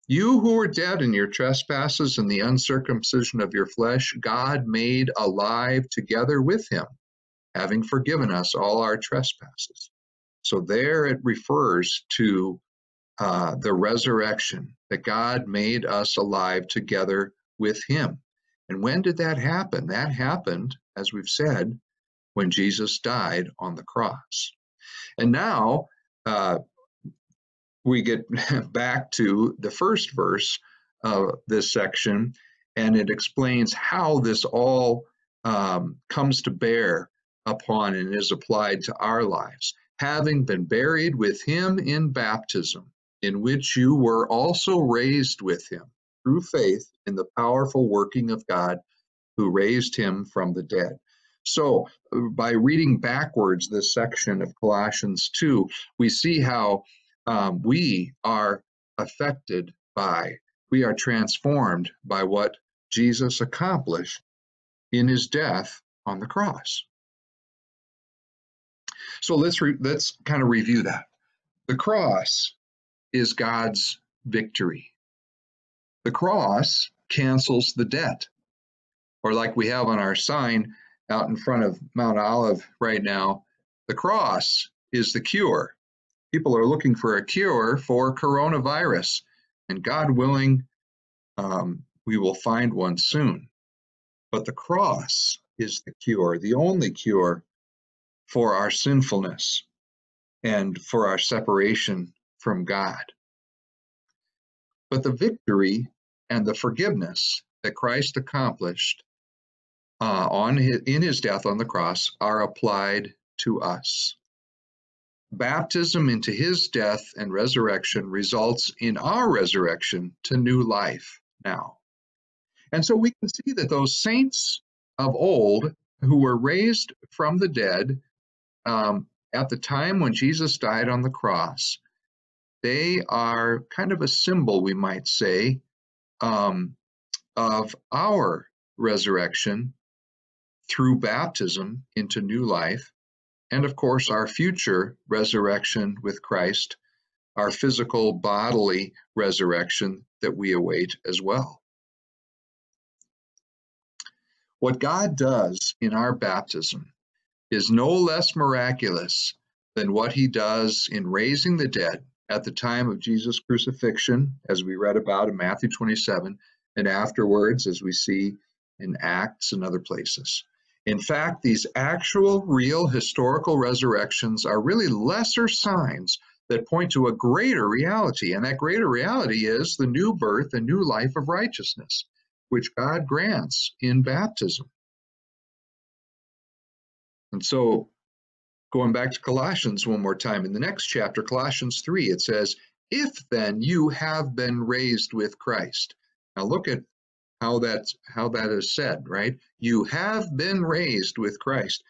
You who were dead in your trespasses and the uncircumcision of your flesh, God made alive together with him, having forgiven us all our trespasses. So there it refers to uh, the resurrection, that God made us alive together with him. And when did that happen? That happened, as we've said, when Jesus died on the cross. And now uh, we get back to the first verse of this section, and it explains how this all um, comes to bear upon and is applied to our lives. Having been buried with him in baptism, in which you were also raised with him through faith in the powerful working of God who raised him from the dead. So, by reading backwards this section of Colossians 2, we see how um, we are affected by, we are transformed by what Jesus accomplished in his death on the cross. So let's re- let's kind of review that. The cross is God's victory. The cross cancels the debt. Or like we have on our sign out in front of Mount Olive right now, the cross is the cure. People are looking for a cure for coronavirus, and God willing, um, we will find one soon. But the cross is the cure, the only cure for our sinfulness and for our separation from God. But the victory and the forgiveness that Christ accomplished uh, on his, in his death on the cross are applied to us. Baptism into his death and resurrection results in our resurrection to new life now. And so we can see that those saints of old who were raised from the dead um, at the time when Jesus died on the cross, they are kind of a symbol, we might say, um, of our resurrection through baptism into new life, and of course, our future resurrection with Christ, our physical bodily resurrection that we await as well. What God does in our baptism is no less miraculous than what he does in raising the dead at the time of Jesus' crucifixion, as we read about in Matthew 27, and afterwards, as we see in Acts and other places. In fact, these actual, real, historical resurrections are really lesser signs that point to a greater reality. And that greater reality is the new birth and new life of righteousness, which God grants in baptism. And so, going back to Colossians one more time, in the next chapter, Colossians 3, it says, If then you have been raised with Christ. Now look at how that's how that is said, right? You have been raised with Christ.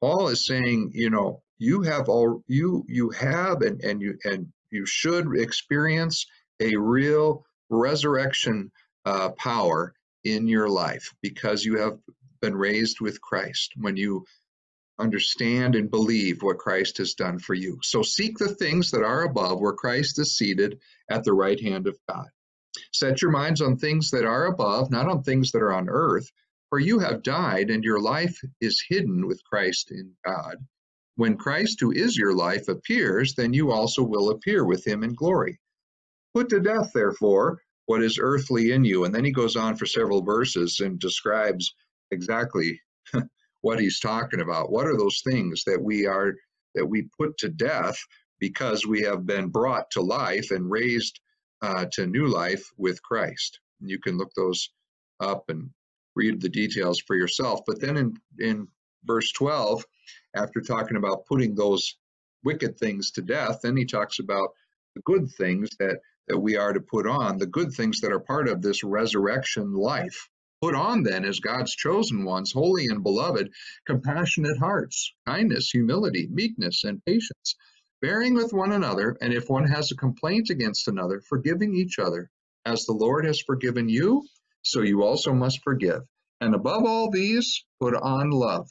Paul is saying, you know, you have all you you have and, and you and you should experience a real resurrection uh, power in your life because you have been raised with Christ. When you understand and believe what Christ has done for you. So seek the things that are above where Christ is seated at the right hand of God. Set your minds on things that are above, not on things that are on earth, for you have died and your life is hidden with Christ in God. When Christ, who is your life, appears, then you also will appear with him in glory. Put to death, therefore, what is earthly in you. And then he goes on for several verses and describes exactly what he's talking about. What are those things that we are that we put to death because we have been brought to life and raised uh, to new life with Christ. You can look those up and read the details for yourself. But then in, in verse 12, after talking about putting those wicked things to death, then he talks about the good things that, that we are to put on, the good things that are part of this resurrection life. Put on then as God's chosen ones, holy and beloved, compassionate hearts, kindness, humility, meekness, and patience, bearing with one another, and if one has a complaint against another, forgiving each other. As the Lord has forgiven you, so you also must forgive. And above all these, put on love,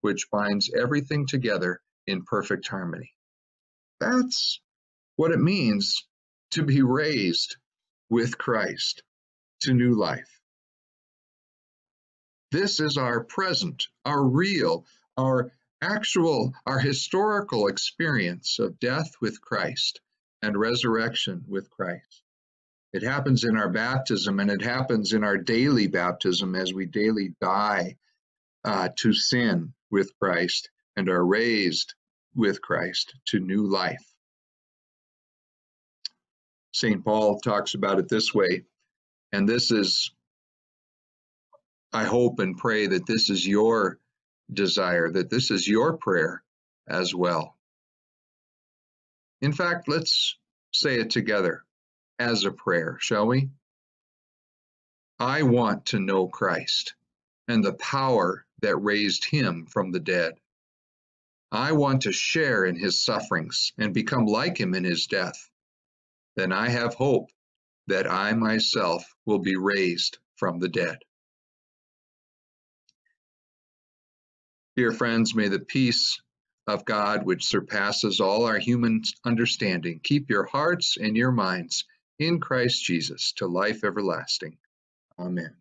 which binds everything together in perfect harmony. That's what it means to be raised with Christ to new life. This is our present, our real, our actual, our historical experience of death with Christ and resurrection with Christ. It happens in our baptism and it happens in our daily baptism as we daily die uh, to sin with Christ and are raised with Christ to new life. St. Paul talks about it this way, and this is, I hope and pray that this is your desire, that this is your prayer as well. In fact, let's say it together as a prayer, shall we? I want to know Christ and the power that raised him from the dead. I want to share in his sufferings and become like him in his death. Then I have hope that I myself will be raised from the dead. Dear friends, may the peace of God, which surpasses all our human understanding, keep your hearts and your minds in Christ Jesus to life everlasting. Amen.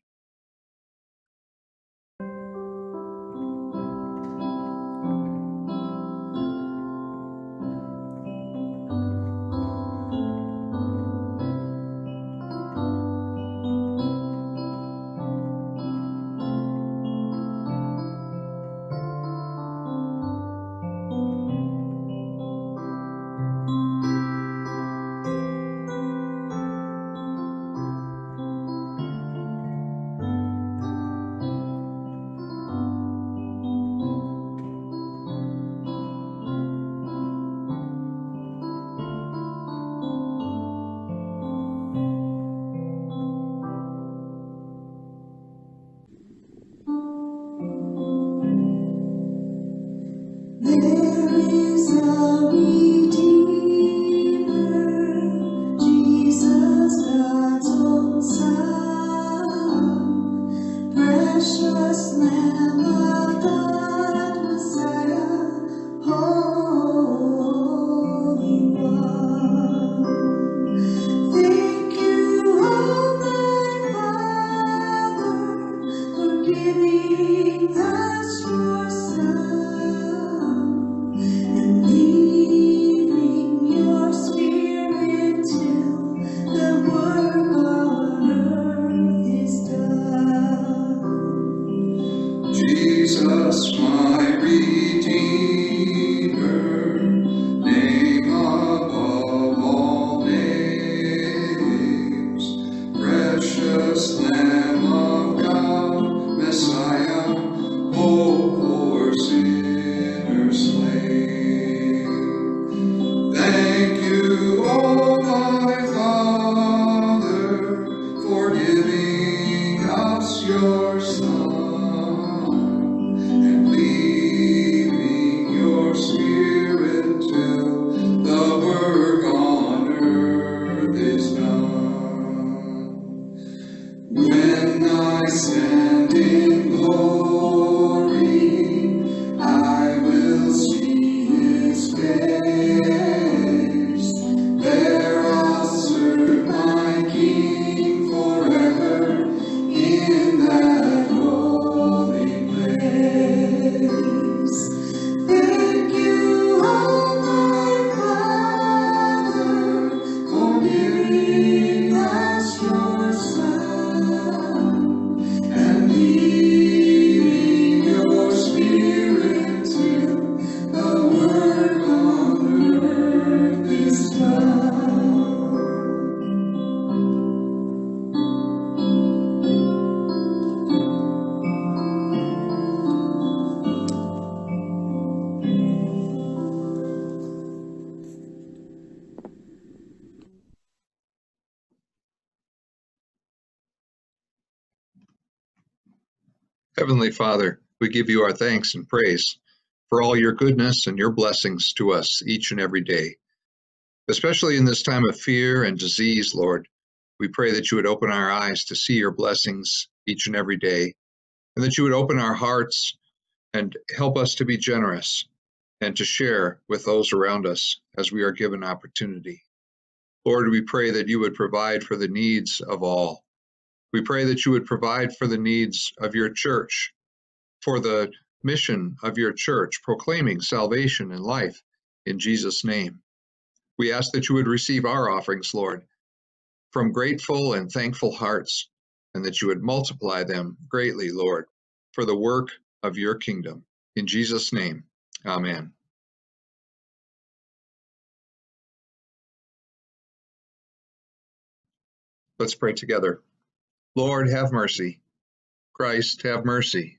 Heavenly Father, we give you our thanks and praise for all your goodness and your blessings to us each and every day. Especially in this time of fear and disease, Lord, we pray that you would open our eyes to see your blessings each and every day, and that you would open our hearts and help us to be generous and to share with those around us as we are given opportunity. Lord, we pray that you would provide for the needs of all. We pray that you would provide for the needs of your church, for the mission of your church, proclaiming salvation and life in Jesus' name. We ask that you would receive our offerings, Lord, from grateful and thankful hearts, and that you would multiply them greatly, Lord, for the work of your kingdom. In Jesus' name, amen. Let's pray together. Lord, have mercy. Christ, have mercy.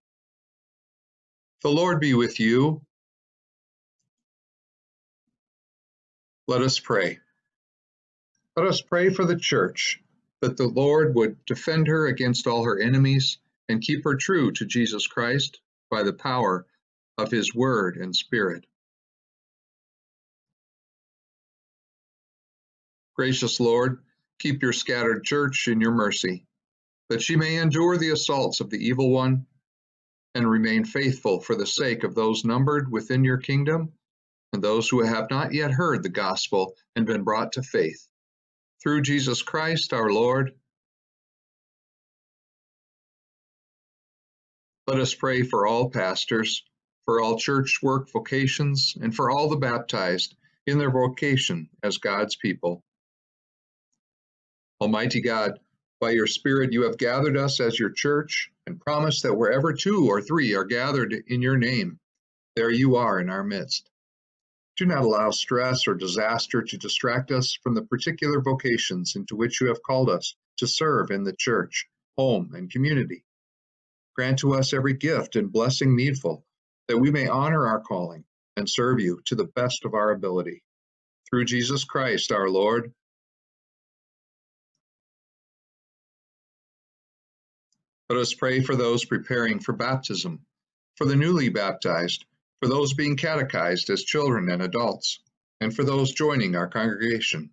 The Lord be with you. Let us pray. Let us pray for the church, that the Lord would defend her against all her enemies and keep her true to Jesus Christ by the power of his word and spirit. Gracious Lord, Keep your scattered church in your mercy, that she may endure the assaults of the evil one and remain faithful for the sake of those numbered within your kingdom and those who have not yet heard the gospel and been brought to faith. Through Jesus Christ our Lord. Let us pray for all pastors, for all church work vocations, and for all the baptized in their vocation as God's people Almighty God, by your Spirit you have gathered us as your church and promise that wherever two or three are gathered in your name, there you are in our midst. Do not allow stress or disaster to distract us from the particular vocations into which you have called us to serve in the church, home, and community. Grant to us every gift and blessing needful, that we may honor our calling and serve you to the best of our ability. Through Jesus Christ our Lord, Let us pray for those preparing for baptism, for the newly baptized, for those being catechized as children and adults, and for those joining our congregation.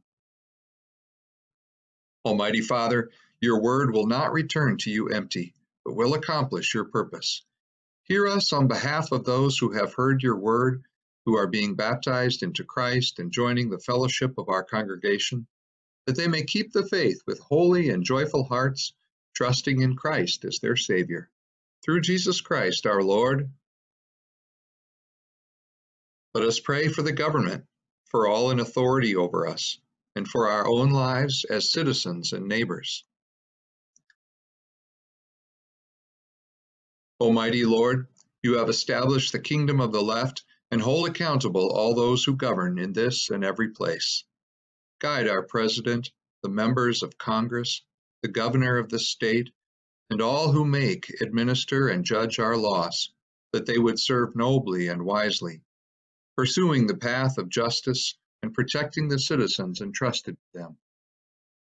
Almighty Father, your word will not return to you empty, but will accomplish your purpose. Hear us on behalf of those who have heard your word, who are being baptized into Christ and joining the fellowship of our congregation, that they may keep the faith with holy and joyful hearts trusting in Christ as their Savior. Through Jesus Christ our Lord. Let us pray for the government, for all in authority over us, and for our own lives as citizens and neighbors. Almighty Lord, you have established the kingdom of the left and hold accountable all those who govern in this and every place. Guide our president, the members of Congress, the governor of the state, and all who make, administer, and judge our laws, that they would serve nobly and wisely, pursuing the path of justice and protecting the citizens entrusted to them.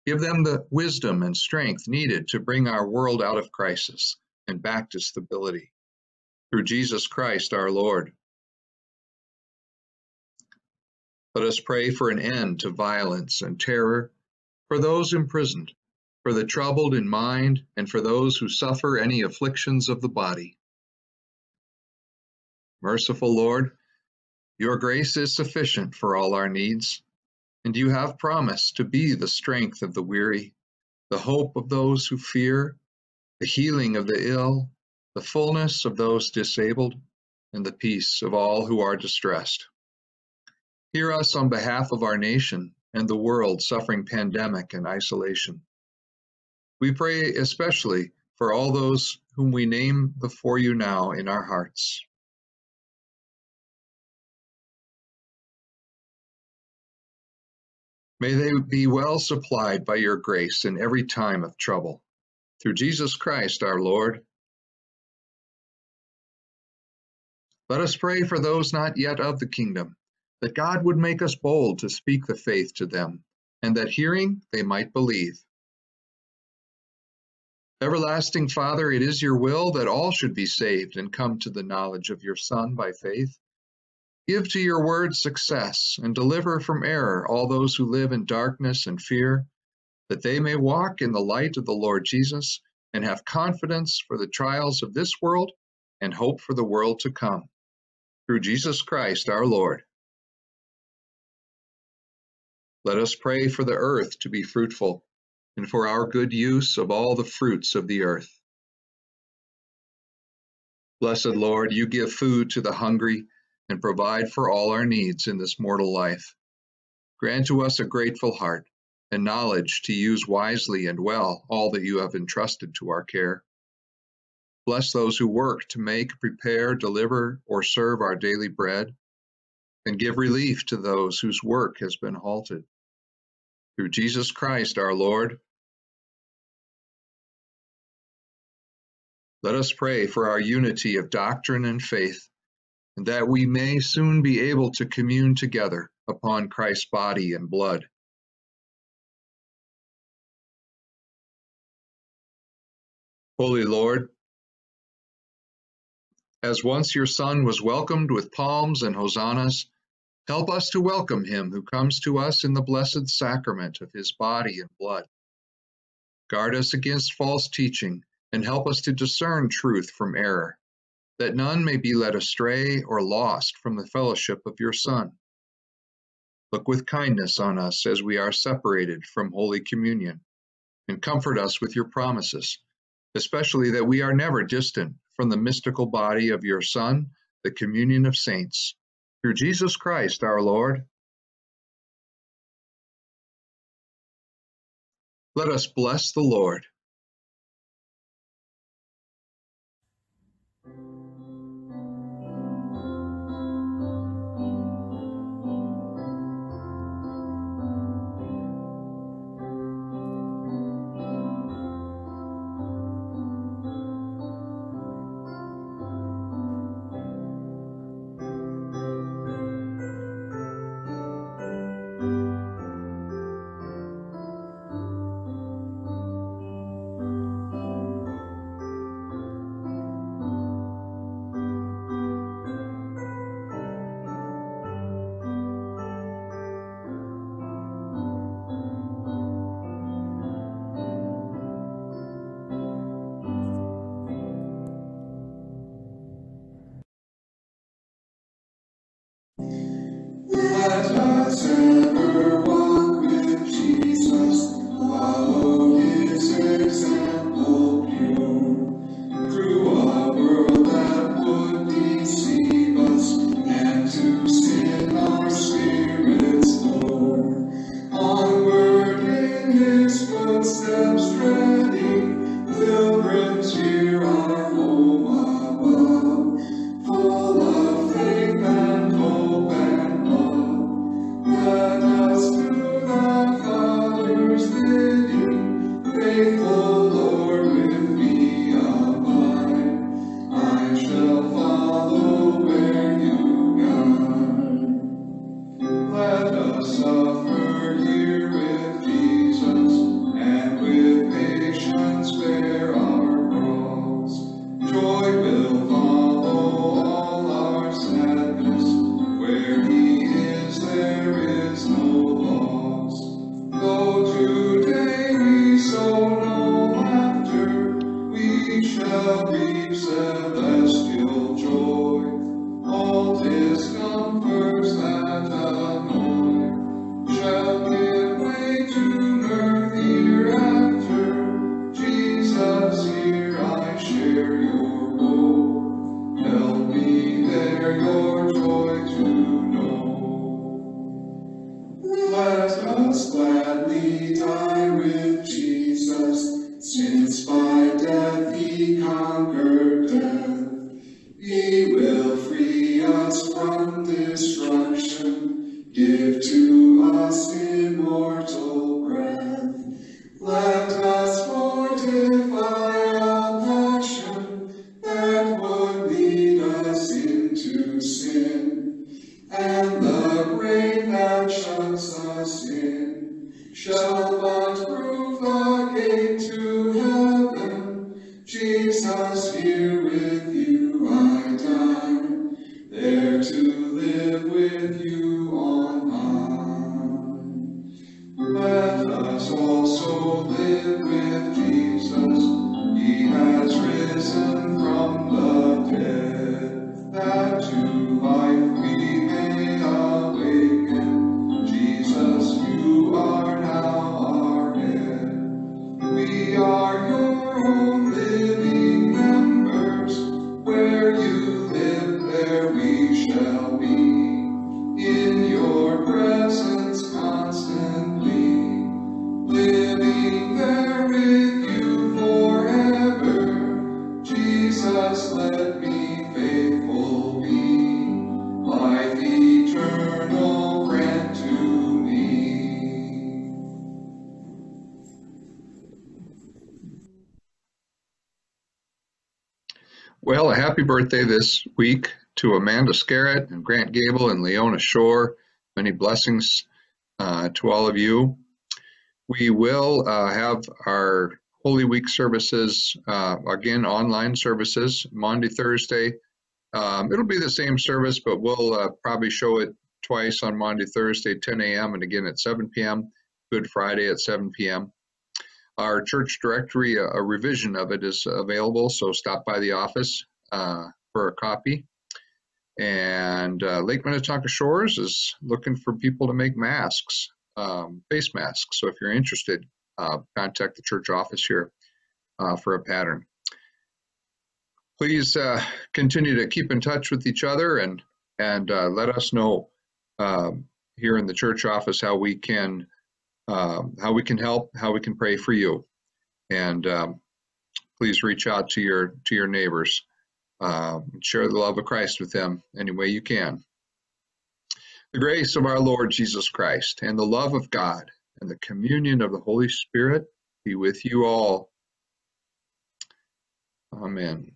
Give them the wisdom and strength needed to bring our world out of crisis and back to stability. Through Jesus Christ our Lord. Let us pray for an end to violence and terror, for those imprisoned, for the troubled in mind, and for those who suffer any afflictions of the body. Merciful Lord, your grace is sufficient for all our needs, and you have promised to be the strength of the weary, the hope of those who fear, the healing of the ill, the fullness of those disabled, and the peace of all who are distressed. Hear us on behalf of our nation and the world suffering pandemic and isolation. We pray especially for all those whom we name before you now in our hearts. May they be well supplied by your grace in every time of trouble. Through Jesus Christ our Lord. Let us pray for those not yet of the kingdom, that God would make us bold to speak the faith to them, and that hearing they might believe. Everlasting Father, it is your will that all should be saved and come to the knowledge of your Son by faith. Give to your word success and deliver from error all those who live in darkness and fear, that they may walk in the light of the Lord Jesus and have confidence for the trials of this world and hope for the world to come. Through Jesus Christ our Lord. Let us pray for the earth to be fruitful and for our good use of all the fruits of the earth. Blessed Lord, you give food to the hungry and provide for all our needs in this mortal life. Grant to us a grateful heart and knowledge to use wisely and well all that you have entrusted to our care. Bless those who work to make, prepare, deliver, or serve our daily bread, and give relief to those whose work has been halted through Jesus Christ our Lord. Let us pray for our unity of doctrine and faith, and that we may soon be able to commune together upon Christ's body and blood. Holy Lord, as once your Son was welcomed with palms and hosannas, Help us to welcome him who comes to us in the blessed sacrament of his body and blood. Guard us against false teaching and help us to discern truth from error, that none may be led astray or lost from the fellowship of your Son. Look with kindness on us as we are separated from Holy Communion, and comfort us with your promises, especially that we are never distant from the mystical body of your Son, the communion of saints through Jesus Christ our Lord. Let us bless the Lord. Let us also live with Jesus. This week to Amanda Scarrett and Grant Gable and Leona Shore. Many blessings uh, to all of you. We will uh, have our Holy Week services, uh, again, online services, Monday, Thursday. Um, it'll be the same service, but we'll uh, probably show it twice on Monday, Thursday, 10 a.m., and again at 7 p.m., Good Friday at 7 p.m. Our church directory, a, a revision of it is available, so stop by the office uh, for a copy. And uh, Lake Minnetonka Shores is looking for people to make masks, um, face masks. So if you're interested, uh, contact the church office here uh, for a pattern. Please uh, continue to keep in touch with each other and and uh, let us know um, here in the church office how we can um, how we can help, how we can pray for you, and um, please reach out to your to your neighbors. Uh, share the love of Christ with them any way you can. The grace of our Lord Jesus Christ and the love of God and the communion of the Holy Spirit be with you all. Amen.